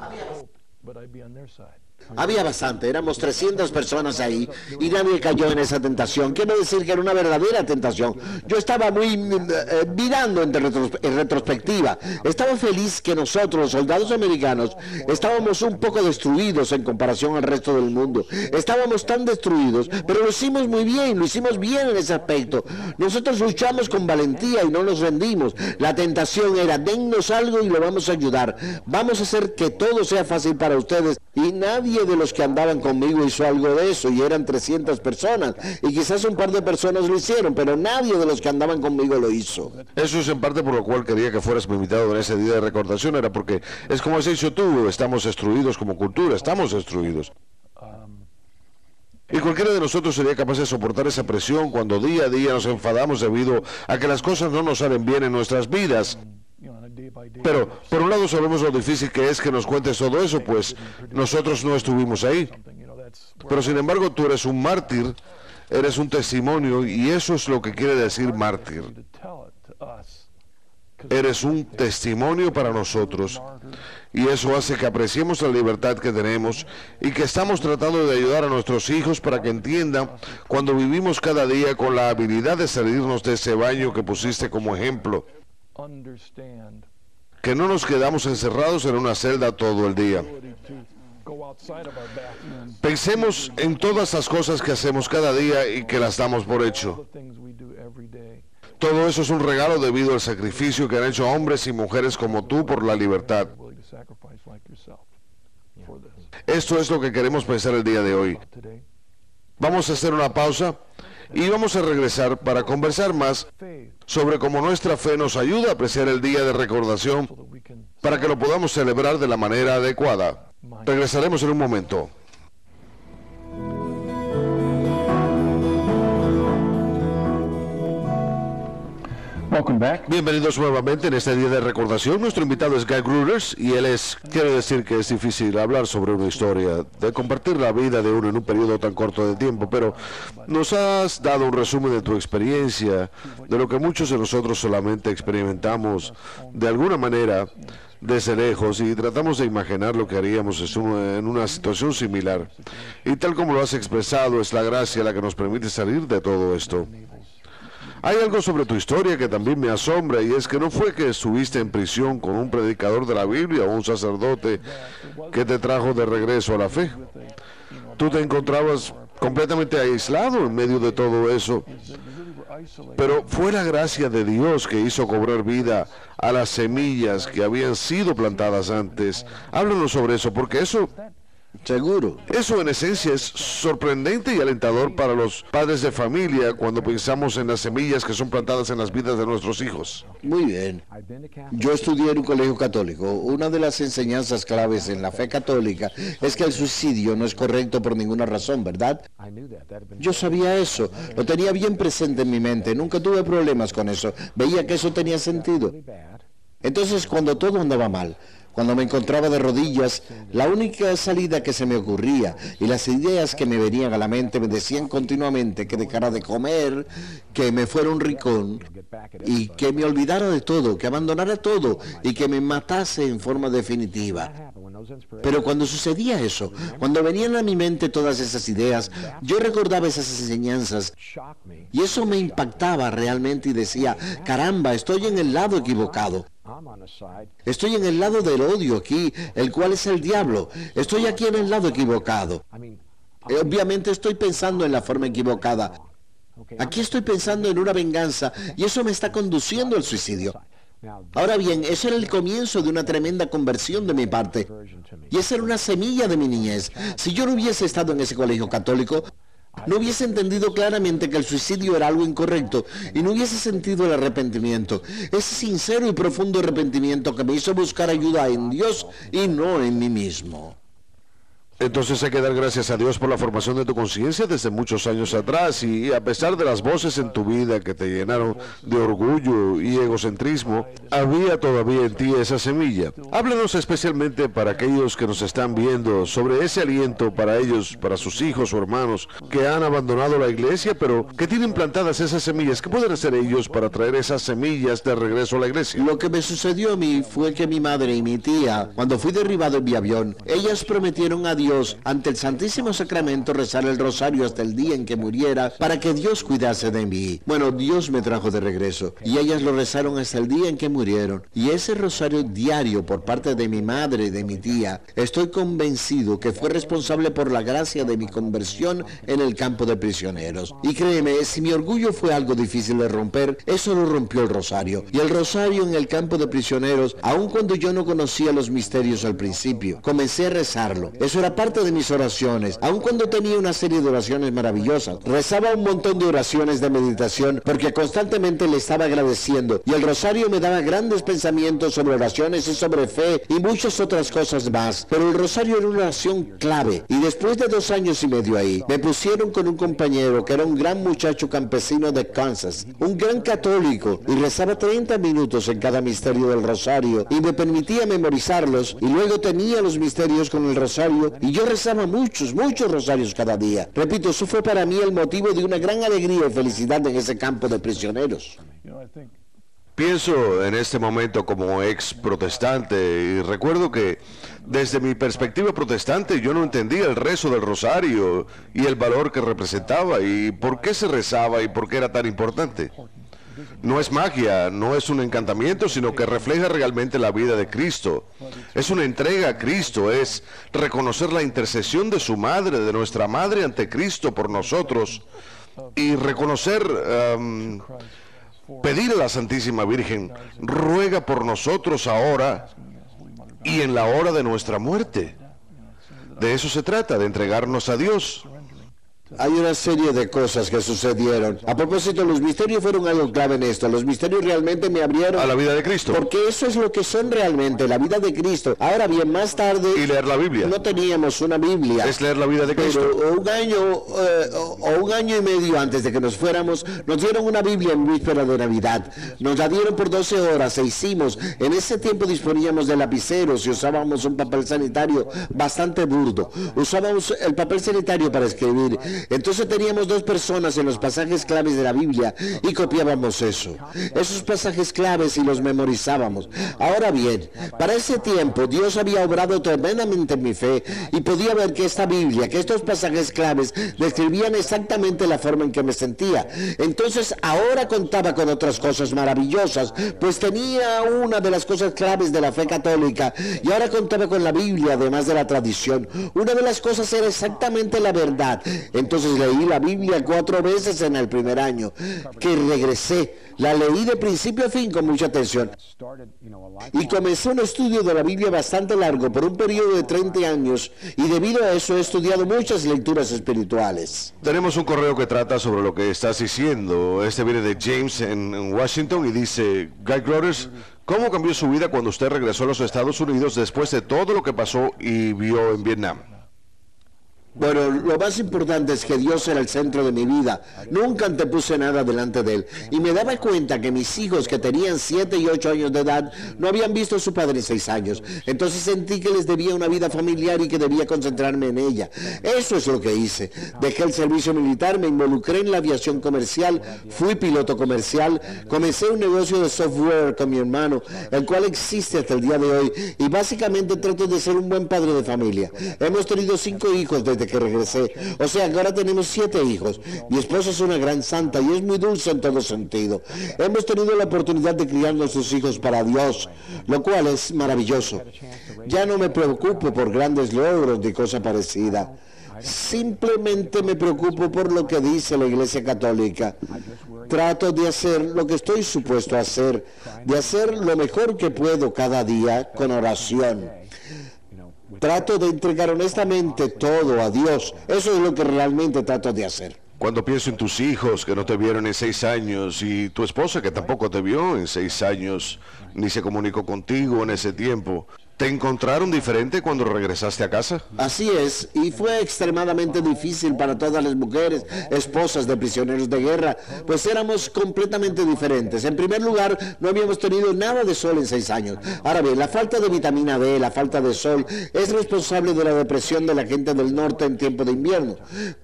Había bastante, éramos 300 personas ahí y nadie cayó en esa tentación. Quiero decir que era una verdadera tentación. Yo estaba muy eh, mirando en, retrospectiva. Estaba feliz que nosotros, los soldados americanos, estábamos un poco destruidos en comparación al resto del mundo. Estábamos tan destruidos, pero lo hicimos muy bien, lo hicimos bien en ese aspecto. Nosotros luchamos con valentía y no nos rendimos. La tentación era, dennos algo y lo vamos a ayudar. Vamos a hacer que todo sea fácil para ustedes y nadie de los que andaban conmigo hizo algo de eso y eran 300 personas. Y quizás un par de personas lo hicieron, pero nadie de los que andaban conmigo lo hizo. Eso es en parte por lo cual quería que fueras mi invitado en ese día de recordación, era porque es como has dicho tú, estamos destruidos como cultura, estamos destruidos. Y cualquiera de nosotros sería capaz de soportar esa presión cuando día a día nos enfadamos debido a que las cosas no nos salen bien en nuestras vidas. Pero, por un lado, sabemos lo difícil que es que nos cuentes todo eso, pues nosotros no estuvimos ahí. Pero, sin embargo, tú eres un mártir, eres un testimonio, y eso es lo que quiere decir mártir. Eres un testimonio para nosotros. Y eso hace que apreciemos la libertad que tenemos y que estamos tratando de ayudar a nuestros hijos para que entiendan cuando vivimos cada día con la habilidad de salirnos de ese baño que pusiste como ejemplo que no nos quedamos encerrados en una celda todo el día. Pensemos en todas las cosas que hacemos cada día y que las damos por hecho. Todo eso es un regalo debido al sacrificio que han hecho hombres y mujeres como tú por la libertad. Esto es lo que queremos pensar el día de hoy. Vamos a hacer una pausa y vamos a regresar para conversar más sobre cómo nuestra fe nos ayuda a apreciar el día de recordación para que lo podamos celebrar de la manera adecuada. Regresaremos en un momento. Bienvenidos nuevamente en este día de recordación. Nuestro invitado es Guy Gruders y él es, quiero decir que es difícil hablar sobre una historia, de compartir la vida de uno en un periodo tan corto de tiempo, pero nos has dado un resumen de tu experiencia, de lo que muchos de nosotros solamente experimentamos de alguna manera desde lejos y tratamos de imaginar lo que haríamos en una situación similar. Y tal como lo has expresado, es la gracia la que nos permite salir de todo esto. Hay algo sobre tu historia que también me asombra y es que no fue que estuviste en prisión con un predicador de la Biblia o un sacerdote que te trajo de regreso a la fe. Tú te encontrabas completamente aislado en medio de todo eso. Pero fue la gracia de Dios que hizo cobrar vida a las semillas que habían sido plantadas antes. Háblanos sobre eso, porque eso Seguro. Eso en esencia es sorprendente y alentador para los padres de familia cuando pensamos en las semillas que son plantadas en las vidas de nuestros hijos. Muy bien. Yo estudié en un colegio católico. Una de las enseñanzas claves en la fe católica es que el suicidio no es correcto por ninguna razón, ¿verdad? Yo sabía eso. Lo tenía bien presente en mi mente. Nunca tuve problemas con eso. Veía que eso tenía sentido. Entonces, cuando todo andaba mal, cuando me encontraba de rodillas, la única salida que se me ocurría y las ideas que me venían a la mente me decían continuamente que dejara de comer, que me fuera un ricón y que me olvidara de todo, que abandonara todo y que me matase en forma definitiva. Pero cuando sucedía eso, cuando venían a mi mente todas esas ideas, yo recordaba esas enseñanzas y eso me impactaba realmente y decía, caramba, estoy en el lado equivocado. Estoy en el lado del odio aquí, el cual es el diablo. Estoy aquí en el lado equivocado. Eh, obviamente estoy pensando en la forma equivocada. Aquí estoy pensando en una venganza y eso me está conduciendo al suicidio. Ahora bien, eso era el comienzo de una tremenda conversión de mi parte. Y esa era una semilla de mi niñez. Si yo no hubiese estado en ese colegio católico, no hubiese entendido claramente que el suicidio era algo incorrecto y no hubiese sentido el arrepentimiento, ese sincero y profundo arrepentimiento que me hizo buscar ayuda en Dios y no en mí mismo. Entonces hay que dar gracias a Dios por la formación de tu conciencia desde muchos años atrás y a pesar de las voces en tu vida que te llenaron de orgullo y egocentrismo, había todavía en ti esa semilla. Háblanos especialmente para aquellos que nos están viendo sobre ese aliento para ellos, para sus hijos o hermanos que han abandonado la iglesia pero que tienen plantadas esas semillas. ¿Qué pueden hacer ellos para traer esas semillas de regreso a la iglesia? Lo que me sucedió a mí fue que mi madre y mi tía, cuando fui derribado en mi avión, ellas prometieron a Dios ante el Santísimo Sacramento rezar el rosario hasta el día en que muriera para que Dios cuidase de mí. Bueno, Dios me trajo de regreso y ellas lo rezaron hasta el día en que murieron. Y ese rosario diario por parte de mi madre y de mi tía, estoy convencido que fue responsable por la gracia de mi conversión en el campo de prisioneros. Y créeme, si mi orgullo fue algo difícil de romper, eso lo rompió el rosario. Y el rosario en el campo de prisioneros, aun cuando yo no conocía los misterios al principio, comencé a rezarlo. Eso era parte de mis oraciones, aun cuando tenía una serie de oraciones maravillosas. Rezaba un montón de oraciones de meditación porque constantemente le estaba agradeciendo y el rosario me daba grandes pensamientos sobre oraciones y sobre fe y muchas otras cosas más. Pero el rosario era una oración clave y después de dos años y medio ahí, me pusieron con un compañero que era un gran muchacho campesino de Kansas, un gran católico y rezaba 30 minutos en cada misterio del rosario y me permitía memorizarlos y luego tenía los misterios con el rosario y yo rezaba muchos, muchos rosarios cada día. Repito, eso fue para mí el motivo de una gran alegría y felicidad en ese campo de prisioneros. Pienso en este momento como ex protestante y recuerdo que desde mi perspectiva protestante yo no entendía el rezo del rosario y el valor que representaba y por qué se rezaba y por qué era tan importante no es magia, no es un encantamiento, sino que refleja realmente la vida de Cristo. Es una entrega a Cristo, es reconocer la intercesión de su madre, de nuestra madre ante Cristo por nosotros y reconocer, pedir a la Santísima Virgen, ruega por nosotros ahora y en la hora de nuestra muerte. De eso se trata, de entregarnos a Dios. Hay una serie de cosas que sucedieron. A propósito, los misterios fueron algo clave en esto. Los misterios realmente me abrieron a la vida de Cristo. Porque eso es lo que son realmente, la vida de Cristo. Ahora bien, más tarde... Y leer la Biblia. No teníamos una Biblia. Es leer la vida de Cristo. Pero un año eh, o un año y medio antes de que nos fuéramos, nos dieron una Biblia en víspera de Navidad. Nos la dieron por 12 horas e hicimos. En ese tiempo disponíamos de lapiceros y usábamos un papel sanitario bastante burdo. Usábamos el papel sanitario para escribir entonces teníamos dos personas en los pasajes claves de la Biblia y copiábamos eso. Esos pasajes claves y los memorizábamos. Ahora bien, para ese tiempo Dios había obrado tremendamente en mi fe y podía ver que esta Biblia, que estos pasajes claves describían exactamente la forma en que me sentía. Entonces ahora contaba con otras cosas maravillosas, pues tenía una de las cosas claves de la fe católica y ahora contaba con la Biblia además de la tradición. Una de las cosas era exactamente la verdad. Entonces leí la Biblia cuatro veces en el primer año, que regresé. La leí de principio a fin con mucha atención. Y comencé un estudio de la Biblia bastante largo, por un periodo de 30 años, y debido a eso he estudiado muchas lecturas espirituales. Tenemos un correo que trata sobre lo que estás diciendo. Este viene de James en Washington y dice, Guy Glorious, ¿cómo cambió su vida cuando usted regresó a los Estados Unidos después de todo lo que pasó y vio en Vietnam? Bueno, lo más importante es que Dios era el centro de mi vida. Nunca antepuse nada delante de Él. Y me daba cuenta que mis hijos, que tenían 7 y 8 años de edad, no habían visto a su padre en 6 años. Entonces sentí que les debía una vida familiar y que debía concentrarme en ella. Eso es lo que hice. Dejé el servicio militar, me involucré en la aviación comercial, fui piloto comercial, comencé un negocio de software con mi hermano, el cual existe hasta el día de hoy. Y básicamente trato de ser un buen padre de familia. Hemos tenido cinco hijos desde que regresé. O sea ahora tenemos siete hijos. Mi esposa es una gran santa y es muy dulce en todo sentido. Hemos tenido la oportunidad de criar nuestros hijos para Dios, lo cual es maravilloso. Ya no me preocupo por grandes logros ni cosa parecida. Simplemente me preocupo por lo que dice la Iglesia Católica. Trato de hacer lo que estoy supuesto a hacer, de hacer lo mejor que puedo cada día con oración. Trato de entregar honestamente todo a Dios. Eso es lo que realmente trato de hacer. Cuando pienso en tus hijos que no te vieron en seis años y tu esposa que tampoco te vio en seis años, ni se comunicó contigo en ese tiempo, ¿Te encontraron diferente cuando regresaste a casa? Así es, y fue extremadamente difícil para todas las mujeres, esposas de prisioneros de guerra, pues éramos completamente diferentes. En primer lugar, no habíamos tenido nada de sol en seis años. Ahora bien, la falta de vitamina D, la falta de sol, es responsable de la depresión de la gente del norte en tiempo de invierno.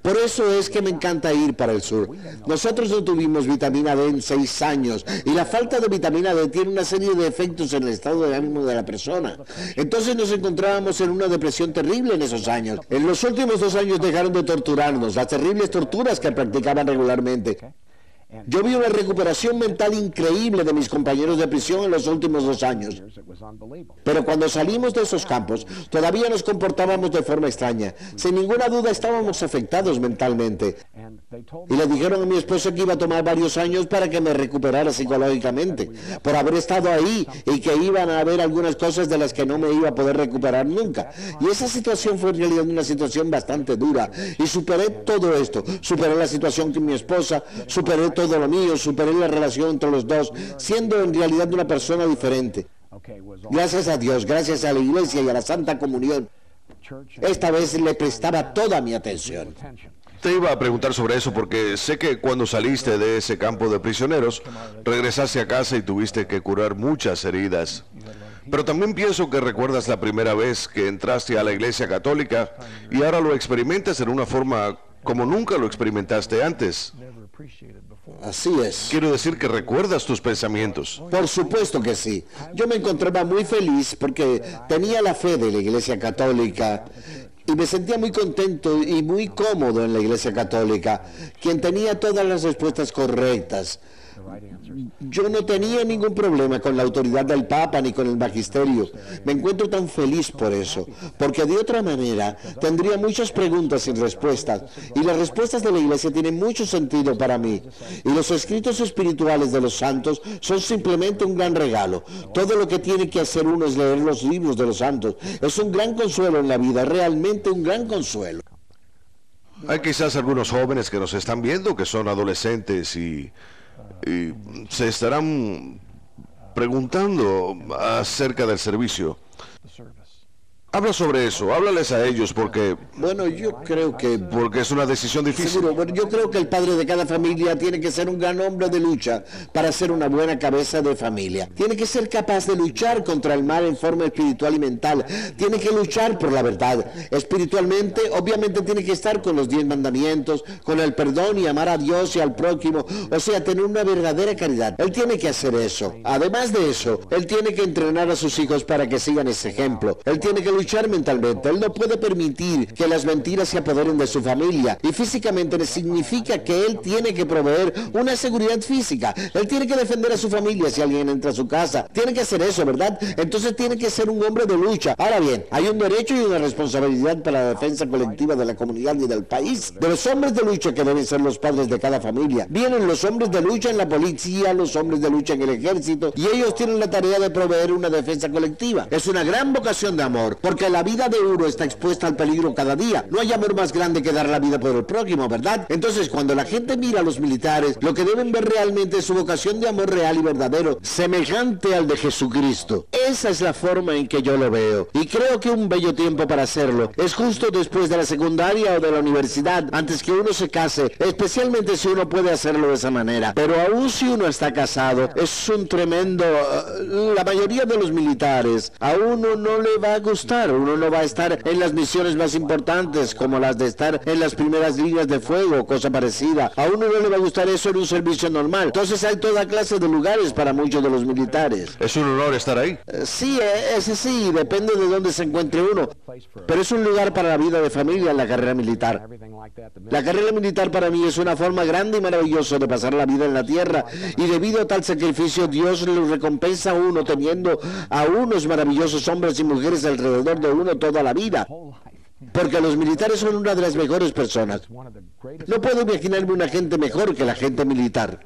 Por eso es que me encanta ir para el sur. Nosotros no tuvimos vitamina D en seis años, y la falta de vitamina D tiene una serie de efectos en el estado de ánimo de la persona. Entonces nos encontrábamos en una depresión terrible en esos años. En los últimos dos años dejaron de torturarnos, las terribles torturas que practicaban regularmente. Yo vi una recuperación mental increíble de mis compañeros de prisión en los últimos dos años. Pero cuando salimos de esos campos, todavía nos comportábamos de forma extraña. Sin ninguna duda estábamos afectados mentalmente. Y le dijeron a mi esposa que iba a tomar varios años para que me recuperara psicológicamente, por haber estado ahí y que iban a haber algunas cosas de las que no me iba a poder recuperar nunca. Y esa situación fue en realidad una situación bastante dura. Y superé todo esto. Superé la situación con mi esposa, superé todo todo lo mío, superé la relación entre los dos, siendo en realidad una persona diferente. Gracias a Dios, gracias a la iglesia y a la Santa Comunión, esta vez le prestaba toda mi atención. Te iba a preguntar sobre eso porque sé que cuando saliste de ese campo de prisioneros, regresaste a casa y tuviste que curar muchas heridas. Pero también pienso que recuerdas la primera vez que entraste a la iglesia católica y ahora lo experimentas en una forma como nunca lo experimentaste antes. Así es. Quiero decir que recuerdas tus pensamientos. Por supuesto que sí. Yo me encontraba muy feliz porque tenía la fe de la Iglesia Católica y me sentía muy contento y muy cómodo en la Iglesia Católica, quien tenía todas las respuestas correctas. Yo no tenía ningún problema con la autoridad del Papa ni con el magisterio. Me encuentro tan feliz por eso, porque de otra manera tendría muchas preguntas sin respuestas, y las respuestas de la Iglesia tienen mucho sentido para mí. Y los escritos espirituales de los santos son simplemente un gran regalo. Todo lo que tiene que hacer uno es leer los libros de los santos. Es un gran consuelo en la vida, realmente un gran consuelo. Hay quizás algunos jóvenes que nos están viendo que son adolescentes y y se estarán preguntando acerca del servicio. Habla sobre eso, háblales a ellos porque... Bueno, yo creo que... Porque es una decisión difícil. bueno, yo creo que el padre de cada familia tiene que ser un gran hombre de lucha para ser una buena cabeza de familia. Tiene que ser capaz de luchar contra el mal en forma espiritual y mental. Tiene que luchar por la verdad. Espiritualmente, obviamente tiene que estar con los diez mandamientos, con el perdón y amar a Dios y al prójimo. O sea, tener una verdadera caridad. Él tiene que hacer eso. Además de eso, él tiene que entrenar a sus hijos para que sigan ese ejemplo. Él tiene que luchar mentalmente. Él no puede permitir que las mentiras se apoderen de su familia. Y físicamente significa que él tiene que proveer una seguridad física. Él tiene que defender a su familia si alguien entra a su casa. Tiene que hacer eso, ¿verdad? Entonces tiene que ser un hombre de lucha. Ahora bien, hay un derecho y una responsabilidad para la defensa colectiva de la comunidad y del país. De los hombres de lucha que deben ser los padres de cada familia. Vienen los hombres de lucha en la policía, los hombres de lucha en el ejército, y ellos tienen la tarea de proveer una defensa colectiva. Es una gran vocación de amor porque la vida de uno está expuesta al peligro cada día. No hay amor más grande que dar la vida por el prójimo, ¿verdad? Entonces, cuando la gente mira a los militares, lo que deben ver realmente es su vocación de amor real y verdadero, semejante al de Jesucristo. Esa es la forma en que yo lo veo. Y creo que un bello tiempo para hacerlo es justo después de la secundaria o de la universidad, antes que uno se case, especialmente si uno puede hacerlo de esa manera. Pero aún si uno está casado, es un tremendo... Uh, la mayoría de los militares a uno no le va a gustar uno no va a estar en las misiones más importantes, como las de estar en las primeras líneas de fuego, cosa parecida. A uno no le va a gustar eso en un servicio normal. Entonces hay toda clase de lugares para muchos de los militares. ¿Es un honor estar ahí? Eh, sí, eh, ese sí, depende de dónde se encuentre uno. Pero es un lugar para la vida de familia en la carrera militar. La carrera militar para mí es una forma grande y maravillosa de pasar la vida en la tierra. Y debido a tal sacrificio, Dios le recompensa a uno teniendo a unos maravillosos hombres y mujeres alrededor de uno toda la vida. Porque los militares son una de las mejores personas. No puedo imaginarme una gente mejor que la gente militar.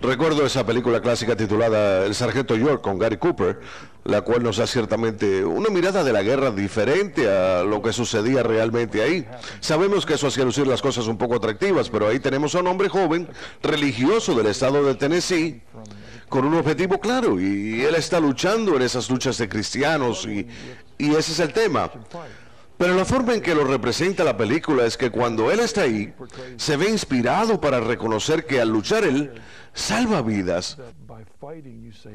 Recuerdo esa película clásica titulada El Sargento York con Gary Cooper, la cual nos da ciertamente una mirada de la guerra diferente a lo que sucedía realmente ahí. Sabemos que eso hacía lucir las cosas un poco atractivas, pero ahí tenemos a un hombre joven, religioso del estado de Tennessee, con un objetivo claro y él está luchando en esas luchas de cristianos y, ese es el tema. Pero la forma en que lo representa la película es que cuando él está ahí, se ve inspirado para reconocer que al luchar él, salva vidas.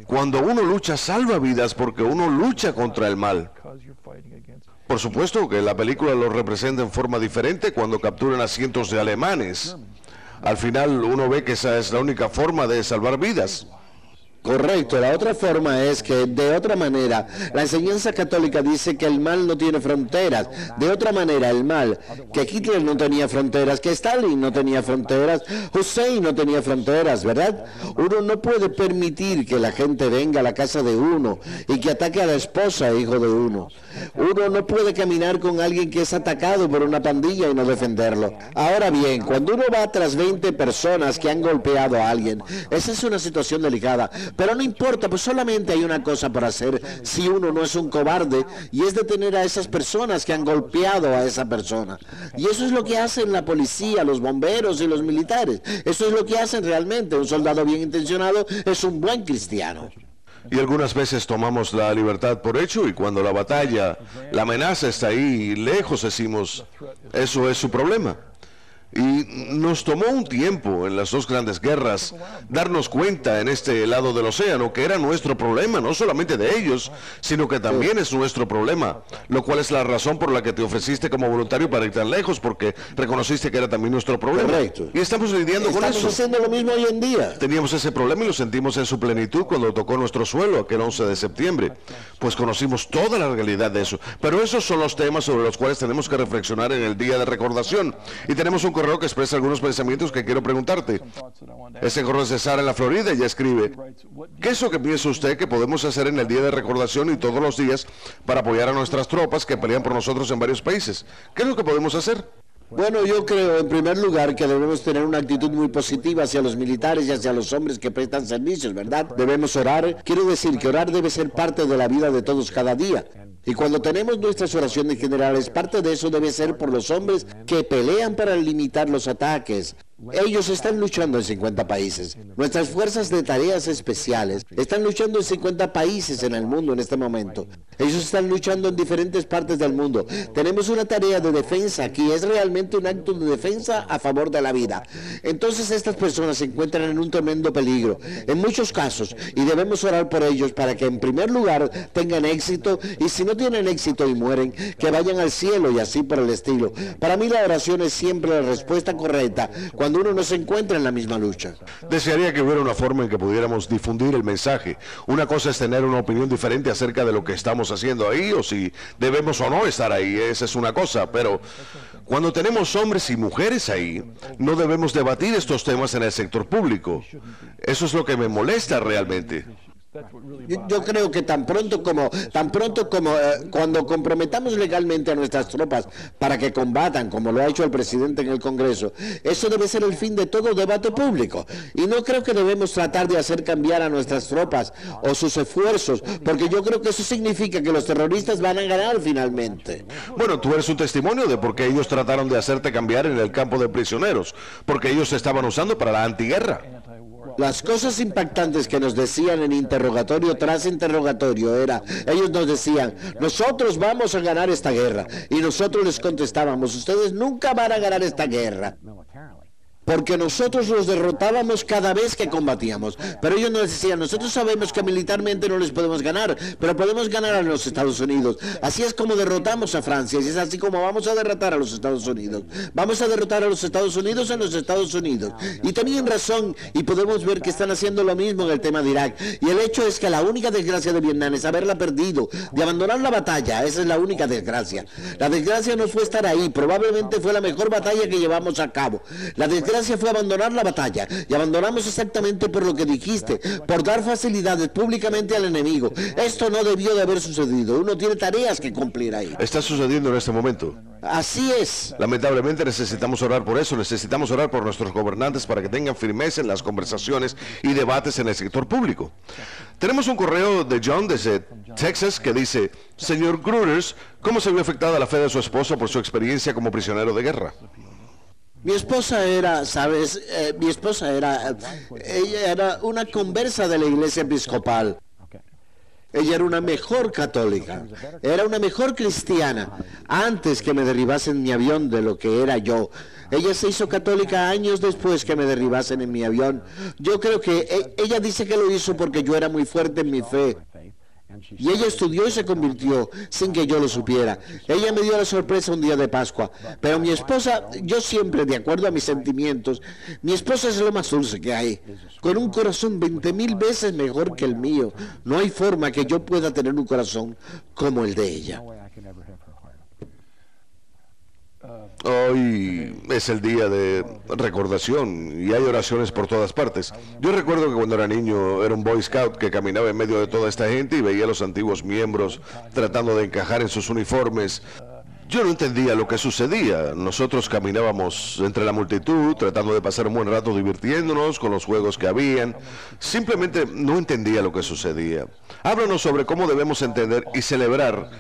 Cuando uno lucha, salva vidas porque uno lucha contra el mal. Por supuesto que la película lo representa en forma diferente cuando capturan a cientos de alemanes. Al final uno ve que esa es la única forma de salvar vidas. Correcto, la otra forma es que de otra manera, la enseñanza católica dice que el mal no tiene fronteras. De otra manera, el mal, que Hitler no tenía fronteras, que Stalin no tenía fronteras, Hussein no tenía fronteras, ¿verdad? Uno no puede permitir que la gente venga a la casa de uno y que ataque a la esposa, hijo de uno. Uno no puede caminar con alguien que es atacado por una pandilla y no defenderlo. Ahora bien, cuando uno va tras 20 personas que han golpeado a alguien, esa es una situación delicada pero no importa, pues solamente hay una cosa por hacer si uno no es un cobarde y es detener a esas personas que han golpeado a esa persona. Y eso es lo que hacen la policía, los bomberos y los militares. Eso es lo que hacen realmente. Un soldado bien intencionado es un buen cristiano. Y algunas veces tomamos la libertad por hecho y cuando la batalla, la amenaza está ahí lejos, decimos, eso es su problema. Y nos tomó un tiempo en las dos grandes guerras darnos cuenta en este lado del océano que era nuestro problema, no solamente de ellos, sino que también es nuestro problema, lo cual es la razón por la que te ofreciste como voluntario para ir tan lejos, porque reconociste que era también nuestro problema. Correcto. Y estamos lidiando con eso. Estamos haciendo lo mismo hoy en día. Teníamos ese problema y lo sentimos en su plenitud cuando tocó nuestro suelo, aquel 11 de septiembre. Pues conocimos toda la realidad de eso. Pero esos son los temas sobre los cuales tenemos que reflexionar en el día de recordación. Y tenemos un que expresa algunos pensamientos que quiero preguntarte. Ese correo es de Sara en la Florida ella escribe, ¿qué es lo que piensa usted que podemos hacer en el día de recordación y todos los días para apoyar a nuestras tropas que pelean por nosotros en varios países? ¿Qué es lo que podemos hacer? Bueno, yo creo en primer lugar que debemos tener una actitud muy positiva hacia los militares y hacia los hombres que prestan servicios, ¿verdad? Debemos orar. Quiero decir que orar debe ser parte de la vida de todos cada día. Y cuando tenemos nuestras oraciones generales, parte de eso debe ser por los hombres que pelean para limitar los ataques, ellos están luchando en 50 países. Nuestras fuerzas de tareas especiales están luchando en 50 países en el mundo en este momento. Ellos están luchando en diferentes partes del mundo. Tenemos una tarea de defensa aquí. Es realmente un acto de defensa a favor de la vida. Entonces estas personas se encuentran en un tremendo peligro. En muchos casos. Y debemos orar por ellos para que en primer lugar tengan éxito. Y si no tienen éxito y mueren, que vayan al cielo y así por el estilo. Para mí la oración es siempre la respuesta correcta cuando uno no se encuentra en la misma lucha. Desearía que hubiera una forma en que pudiéramos difundir el mensaje. Una cosa es tener una opinión diferente acerca de lo que estamos haciendo ahí o si debemos o no estar ahí. Esa es una cosa, pero cuando tenemos hombres y mujeres ahí, no debemos debatir estos temas en el sector público. Eso es lo que me molesta realmente. Yo, creo que tan pronto como tan pronto como eh, cuando comprometamos legalmente a nuestras tropas para que combatan como lo ha hecho el presidente en el Congreso, eso debe ser el fin de todo debate público. Y no creo que debemos tratar de hacer cambiar a nuestras tropas o sus esfuerzos, porque yo creo que eso significa que los terroristas van a ganar finalmente. Bueno, tú eres un testimonio de por qué ellos trataron de hacerte cambiar en el campo de prisioneros, porque ellos se estaban usando para la antiguerra. Las cosas impactantes que nos decían en interrogatorio tras interrogatorio era, ellos nos decían, nosotros vamos a ganar esta guerra. Y nosotros les contestábamos, ustedes nunca van a ganar esta guerra porque nosotros los derrotábamos cada vez que combatíamos. Pero ellos nos decían, nosotros sabemos que militarmente no les podemos ganar, pero podemos ganar a los Estados Unidos. Así es como derrotamos a Francia, y es así como vamos a derrotar a los Estados Unidos. Vamos a derrotar a los Estados Unidos en los Estados Unidos. Y tenían razón, y podemos ver que están haciendo lo mismo en el tema de Irak. Y el hecho es que la única desgracia de Vietnam es haberla perdido, de abandonar la batalla. Esa es la única desgracia. La desgracia no fue estar ahí, probablemente fue la mejor batalla que llevamos a cabo. La desgracia desgracia fue abandonar la batalla y abandonamos exactamente por lo que dijiste, por dar facilidades públicamente al enemigo. Esto no debió de haber sucedido. Uno tiene tareas que cumplir ahí. Está sucediendo en este momento. Así es. Lamentablemente necesitamos orar por eso, necesitamos orar por nuestros gobernantes para que tengan firmeza en las conversaciones y debates en el sector público. Tenemos un correo de John desde Texas que dice, señor Gruders, ¿cómo se vio afectada la fe de su esposo por su experiencia como prisionero de guerra? Mi esposa era, sabes, eh, mi esposa era, ella era una conversa de la iglesia episcopal. Ella era una mejor católica, era una mejor cristiana, antes que me derribasen mi avión de lo que era yo. Ella se hizo católica años después que me derribasen en mi avión. Yo creo que e, ella dice que lo hizo porque yo era muy fuerte en mi fe. Y ella estudió y se convirtió sin que yo lo supiera. Ella me dio la sorpresa un día de Pascua. Pero mi esposa, yo siempre, de acuerdo a mis sentimientos, mi esposa es lo más dulce que hay. Con un corazón 20 mil veces mejor que el mío. No hay forma que yo pueda tener un corazón como el de ella. Hoy es el día de recordación y hay oraciones por todas partes. Yo recuerdo que cuando era niño era un Boy Scout que caminaba en medio de toda esta gente y veía a los antiguos miembros tratando de encajar en sus uniformes. Yo no entendía lo que sucedía. Nosotros caminábamos entre la multitud, tratando de pasar un buen rato divirtiéndonos con los juegos que habían. Simplemente no entendía lo que sucedía. Háblanos sobre cómo debemos entender y celebrar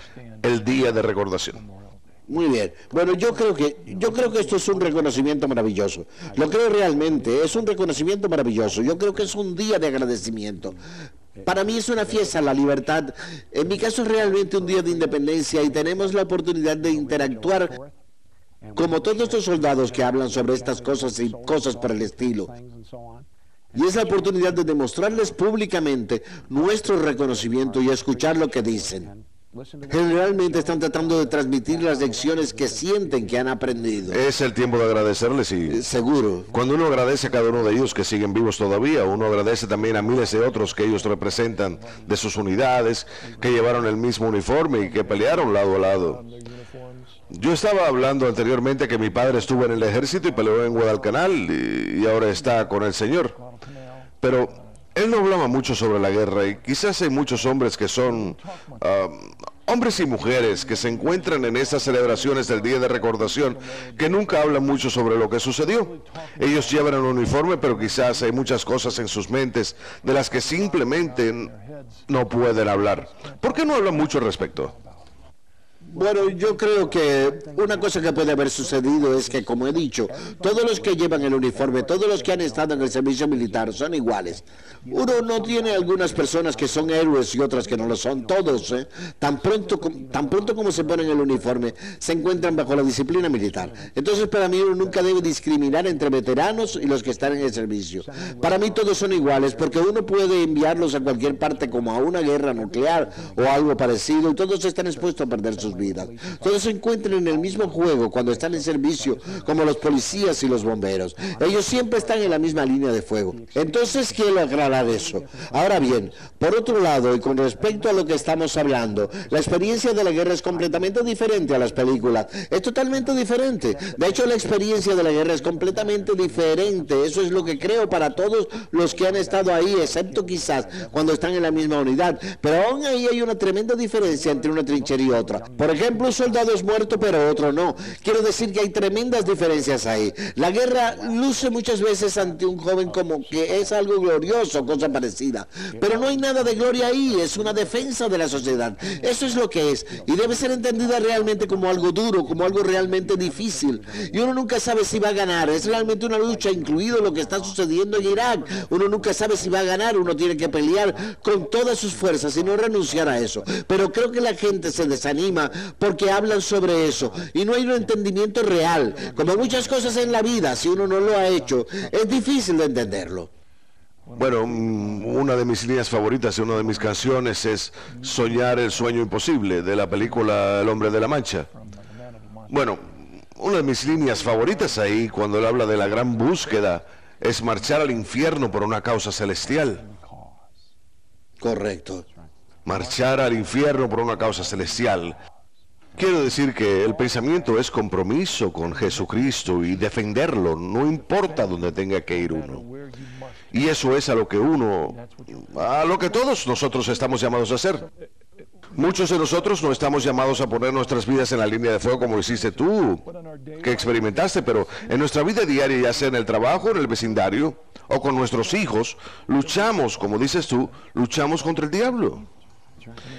el día de recordación. Muy bien. Bueno, yo creo que yo creo que esto es un reconocimiento maravilloso. Lo creo realmente, es un reconocimiento maravilloso. Yo creo que es un día de agradecimiento. Para mí es una fiesta la libertad. En mi caso es realmente un día de independencia y tenemos la oportunidad de interactuar como todos los soldados que hablan sobre estas cosas y cosas por el estilo. Y es la oportunidad de demostrarles públicamente nuestro reconocimiento y escuchar lo que dicen. Generalmente están tratando de transmitir las lecciones que sienten que han aprendido. Es el tiempo de agradecerles y... Eh, seguro. Cuando uno agradece a cada uno de ellos que siguen vivos todavía, uno agradece también a miles de otros que ellos representan de sus unidades, que llevaron el mismo uniforme y que pelearon lado a lado. Yo estaba hablando anteriormente que mi padre estuvo en el ejército y peleó en Guadalcanal y, ahora está con el Señor. Pero él no hablaba mucho sobre la guerra y quizás hay muchos hombres que son ah, hombres y mujeres que se encuentran en esas celebraciones del Día de Recordación que nunca hablan mucho sobre lo que sucedió. Ellos llevan el uniforme, pero quizás hay muchas cosas en sus mentes de las que simplemente no pueden hablar. ¿Por qué no hablan mucho al respecto? Bueno, yo creo que una cosa que puede haber sucedido es que, como he dicho, todos los que llevan el uniforme, todos los que han estado en el servicio militar son iguales. Uno no tiene algunas personas que son héroes y otras que no lo son, todos. ¿eh? Tan, pronto, tan pronto como se ponen el uniforme, se encuentran bajo la disciplina militar. Entonces, para mí, uno nunca debe discriminar entre veteranos y los que están en el servicio. Para mí, todos son iguales porque uno puede enviarlos a cualquier parte como a una guerra nuclear o algo parecido y todos están expuestos a perder sus vidas. Todos se encuentran en el mismo juego cuando están en servicio, como los policías y los bomberos. Ellos siempre están en la misma línea de fuego. Entonces, ¿quién logrará eso? Ahora bien, por otro lado, y con respecto a lo que estamos hablando, la experiencia de la guerra es completamente diferente a las películas. Es totalmente diferente. De hecho, la experiencia de la guerra es completamente diferente. Eso es lo que creo para todos los que han estado ahí, excepto quizás cuando están en la misma unidad. Pero aún ahí hay una tremenda diferencia entre una trinchera y otra. Por ejemplo, un soldado es muerto, pero otro no. Quiero decir que hay tremendas diferencias ahí. La guerra luce muchas veces ante un joven como que es algo glorioso, cosa parecida. Pero no hay nada de gloria ahí, es una defensa de la sociedad. Eso es lo que es. Y debe ser entendida realmente como algo duro, como algo realmente difícil. Y uno nunca sabe si va a ganar. Es realmente una lucha, incluido lo que está sucediendo en Irak. Uno nunca sabe si va a ganar. Uno tiene que pelear con todas sus fuerzas y no renunciar a eso. Pero creo que la gente se desanima porque hablan sobre eso y no hay un entendimiento real. Como muchas cosas en la vida, si uno no lo ha hecho, es difícil de entenderlo. Bueno, una de mis líneas favoritas y una de mis canciones es Soñar el sueño imposible de la película El hombre de la mancha. Bueno, una de mis líneas favoritas ahí cuando él habla de la gran búsqueda es marchar al infierno por una causa celestial. Correcto. Marchar al infierno por una causa celestial. Quiero decir que el pensamiento es compromiso con Jesucristo y defenderlo, no importa dónde tenga que ir uno. Y eso es a lo que uno, a lo que todos nosotros estamos llamados a hacer. Muchos de nosotros no estamos llamados a poner nuestras vidas en la línea de fuego como hiciste tú, que experimentaste, pero en nuestra vida diaria, ya sea en el trabajo, en el vecindario o con nuestros hijos, luchamos, como dices tú, luchamos contra el diablo.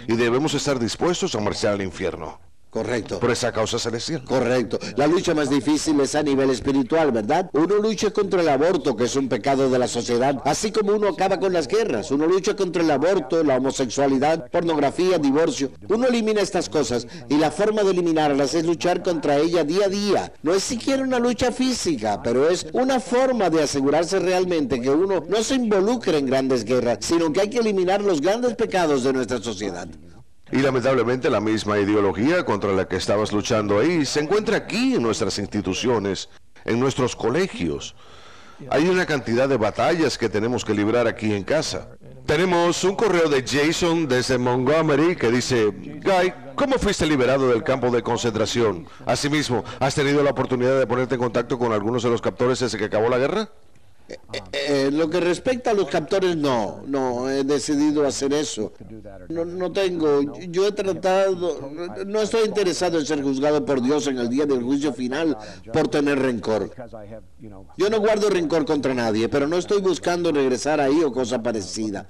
Y debemos estar dispuestos a marchar al infierno. Correcto. Por esa causa celestial. Correcto. La lucha más difícil es a nivel espiritual, ¿verdad? Uno lucha contra el aborto, que es un pecado de la sociedad, así como uno acaba con las guerras. Uno lucha contra el aborto, la homosexualidad, pornografía, divorcio. Uno elimina estas cosas y la forma de eliminarlas es luchar contra ella día a día. No es siquiera una lucha física, pero es una forma de asegurarse realmente que uno no se involucre en grandes guerras, sino que hay que eliminar los grandes pecados de nuestra sociedad. Y lamentablemente la misma ideología contra la que estabas luchando ahí se encuentra aquí en nuestras instituciones, en nuestros colegios. Hay una cantidad de batallas que tenemos que librar aquí en casa. Tenemos un correo de Jason desde Montgomery que dice, Guy, ¿cómo fuiste liberado del campo de concentración? Asimismo, ¿has tenido la oportunidad de ponerte en contacto con algunos de los captores desde que acabó la guerra? Eh, eh, lo que respecta a los captores, no, no, he decidido hacer eso. No, no tengo, yo he tratado, no estoy interesado en ser juzgado por Dios en el día del juicio final por tener rencor. Yo no guardo rencor contra nadie, pero no estoy buscando regresar ahí o cosa parecida.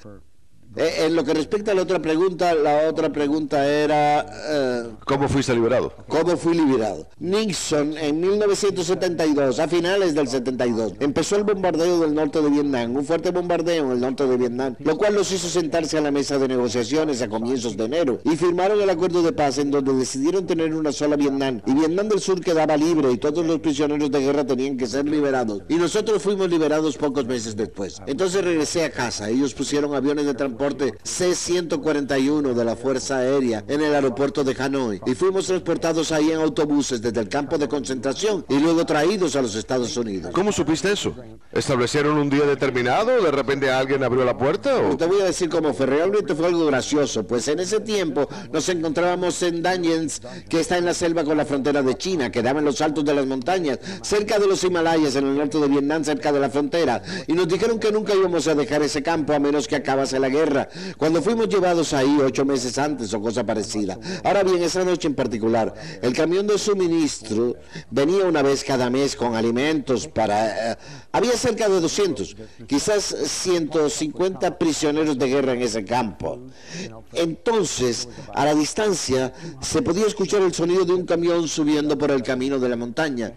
Eh, en lo que respecta a la otra pregunta, la otra pregunta era... Eh, ¿Cómo fuiste liberado? ¿Cómo fui liberado? Nixon en 1972, a finales del 72, empezó el bombardeo del norte de Vietnam, un fuerte bombardeo en el norte de Vietnam, lo cual los hizo sentarse a la mesa de negociaciones a comienzos de enero y firmaron el acuerdo de paz en donde decidieron tener una sola Vietnam y Vietnam del Sur quedaba libre y todos los prisioneros de guerra tenían que ser liberados y nosotros fuimos liberados pocos meses después. Entonces regresé a casa, ellos pusieron aviones de transporte C-141 de la Fuerza Aérea en el aeropuerto de Hanoi y fuimos transportados ahí en autobuses desde el campo de concentración y luego traídos a los Estados Unidos. ¿Cómo supiste eso? ¿Establecieron un día determinado? ¿De repente alguien abrió la puerta? O? Te voy a decir cómo fue. Realmente fue algo gracioso. Pues en ese tiempo nos encontrábamos en Danyens, que está en la selva con la frontera de China, que daba en los altos de las montañas, cerca de los Himalayas, en el norte de Vietnam, cerca de la frontera. Y nos dijeron que nunca íbamos a dejar ese campo a menos que acabase la guerra cuando fuimos llevados ahí ocho meses antes o cosa parecida. Ahora bien, esa noche en particular, el camión de suministro venía una vez cada mes con alimentos para... Eh, había cerca de 200, quizás 150 prisioneros de guerra en ese campo. Entonces, a la distancia, se podía escuchar el sonido de un camión subiendo por el camino de la montaña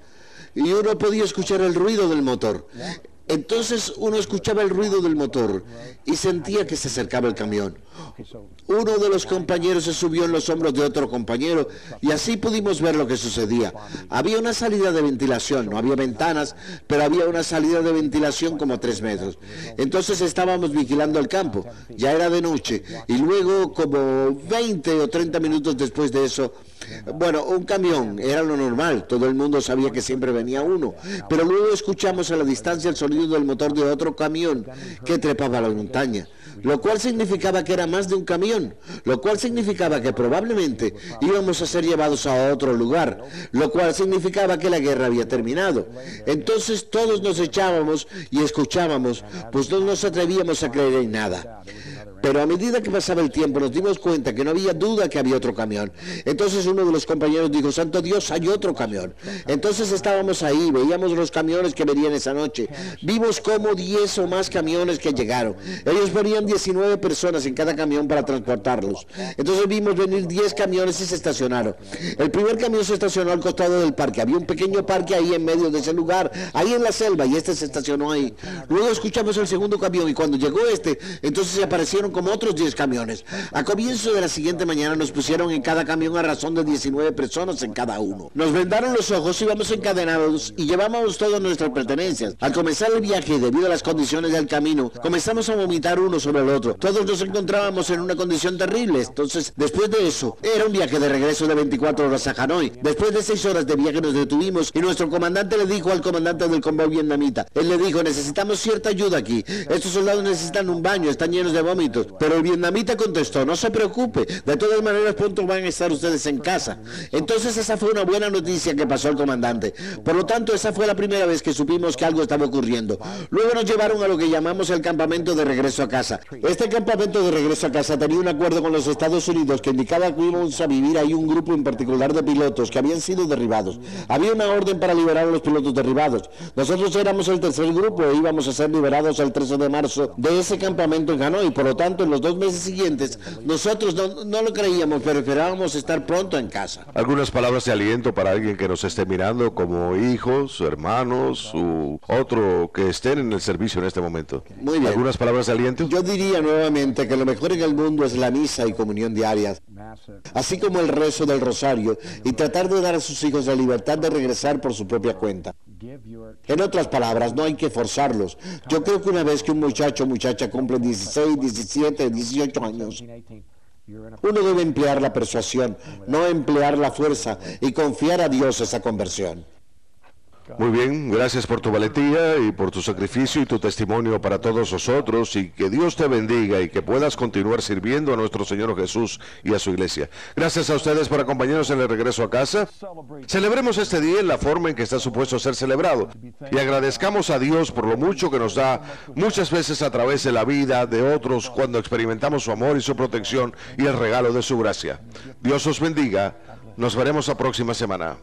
y uno podía escuchar el ruido del motor. Entonces uno escuchaba el ruido del motor y sentía que se acercaba el camión. Uno de los compañeros se subió en los hombros de otro compañero y así pudimos ver lo que sucedía. Había una salida de ventilación, no había ventanas, pero había una salida de ventilación como tres metros. Entonces estábamos vigilando el campo, ya era de noche y luego como 20 o 30 minutos después de eso, bueno, un camión era lo normal, todo el mundo sabía que siempre venía uno, pero luego escuchamos a la distancia el sonido del motor de otro camión que trepaba la montaña, lo cual significaba que era más de un camión, lo cual significaba que probablemente íbamos a ser llevados a otro lugar, lo cual significaba que la guerra había terminado. Entonces todos nos echábamos y escuchábamos, pues no nos atrevíamos a creer en nada. Pero a medida que pasaba el tiempo nos dimos cuenta que no había duda que había otro camión. Entonces uno de los compañeros dijo, Santo Dios, hay otro camión. Entonces estábamos ahí, veíamos los camiones que venían esa noche. Vimos como 10 o más camiones que llegaron. Ellos venían 19 personas en cada camión para transportarlos. Entonces vimos venir 10 camiones y se estacionaron. El primer camión se estacionó al costado del parque. Había un pequeño parque ahí en medio de ese lugar, ahí en la selva, y este se estacionó ahí. Luego escuchamos el segundo camión y cuando llegó este, entonces se aparecieron como otros 10 camiones. A comienzo de la siguiente mañana nos pusieron en cada camión a razón de 19 personas en cada uno. Nos vendaron los ojos, íbamos encadenados y llevábamos todas nuestras pertenencias. Al comenzar el viaje, debido a las condiciones del camino, comenzamos a vomitar uno sobre el otro. Todos nos encontrábamos en una condición terrible. Entonces, después de eso, era un viaje de regreso de 24 horas a Hanoi. Después de 6 horas de viaje nos detuvimos y nuestro comandante le dijo al comandante del convoy vietnamita, él le dijo, necesitamos cierta ayuda aquí. Estos soldados necesitan un baño, están llenos de vómitos. Pero el vietnamita contestó, no se preocupe, de todas maneras pronto van a estar ustedes en casa. Entonces esa fue una buena noticia que pasó al comandante. Por lo tanto, esa fue la primera vez que supimos que algo estaba ocurriendo. Luego nos llevaron a lo que llamamos el campamento de regreso a casa. Este campamento de regreso a casa tenía un acuerdo con los Estados Unidos que indicaba que íbamos a vivir ahí un grupo en particular de pilotos que habían sido derribados. Había una orden para liberar a los pilotos derribados. Nosotros éramos el tercer grupo e íbamos a ser liberados el 13 de marzo de ese campamento en Hanoi. Por lo tanto, tanto, en los dos meses siguientes, nosotros no, lo creíamos, pero esperábamos estar pronto en casa. Algunas palabras de aliento para alguien que nos esté mirando como hijos, hermanos u otro que estén en el servicio en este momento. Muy bien. ¿Algunas palabras de aliento? Yo diría nuevamente que lo mejor en el mundo es la misa y comunión diarias, así como el rezo del rosario y tratar de dar a sus hijos la libertad de regresar por su propia cuenta. En otras palabras, no hay que forzarlos. Yo creo que una vez que un muchacho o muchacha cumple 16, 17, 18 años, uno debe emplear la persuasión, no emplear la fuerza y confiar a Dios esa conversión. Muy bien, gracias por tu valentía y por tu sacrificio y tu testimonio para todos nosotros y que Dios te bendiga y que puedas continuar sirviendo a nuestro Señor Jesús y a su iglesia. Gracias a ustedes por acompañarnos en el regreso a casa. Celebremos este día en la forma en que está supuesto ser celebrado y agradezcamos a Dios por lo mucho que nos da muchas veces a través de la vida de otros cuando experimentamos su amor y su protección y el regalo de su gracia. Dios os bendiga. Nos veremos la próxima semana.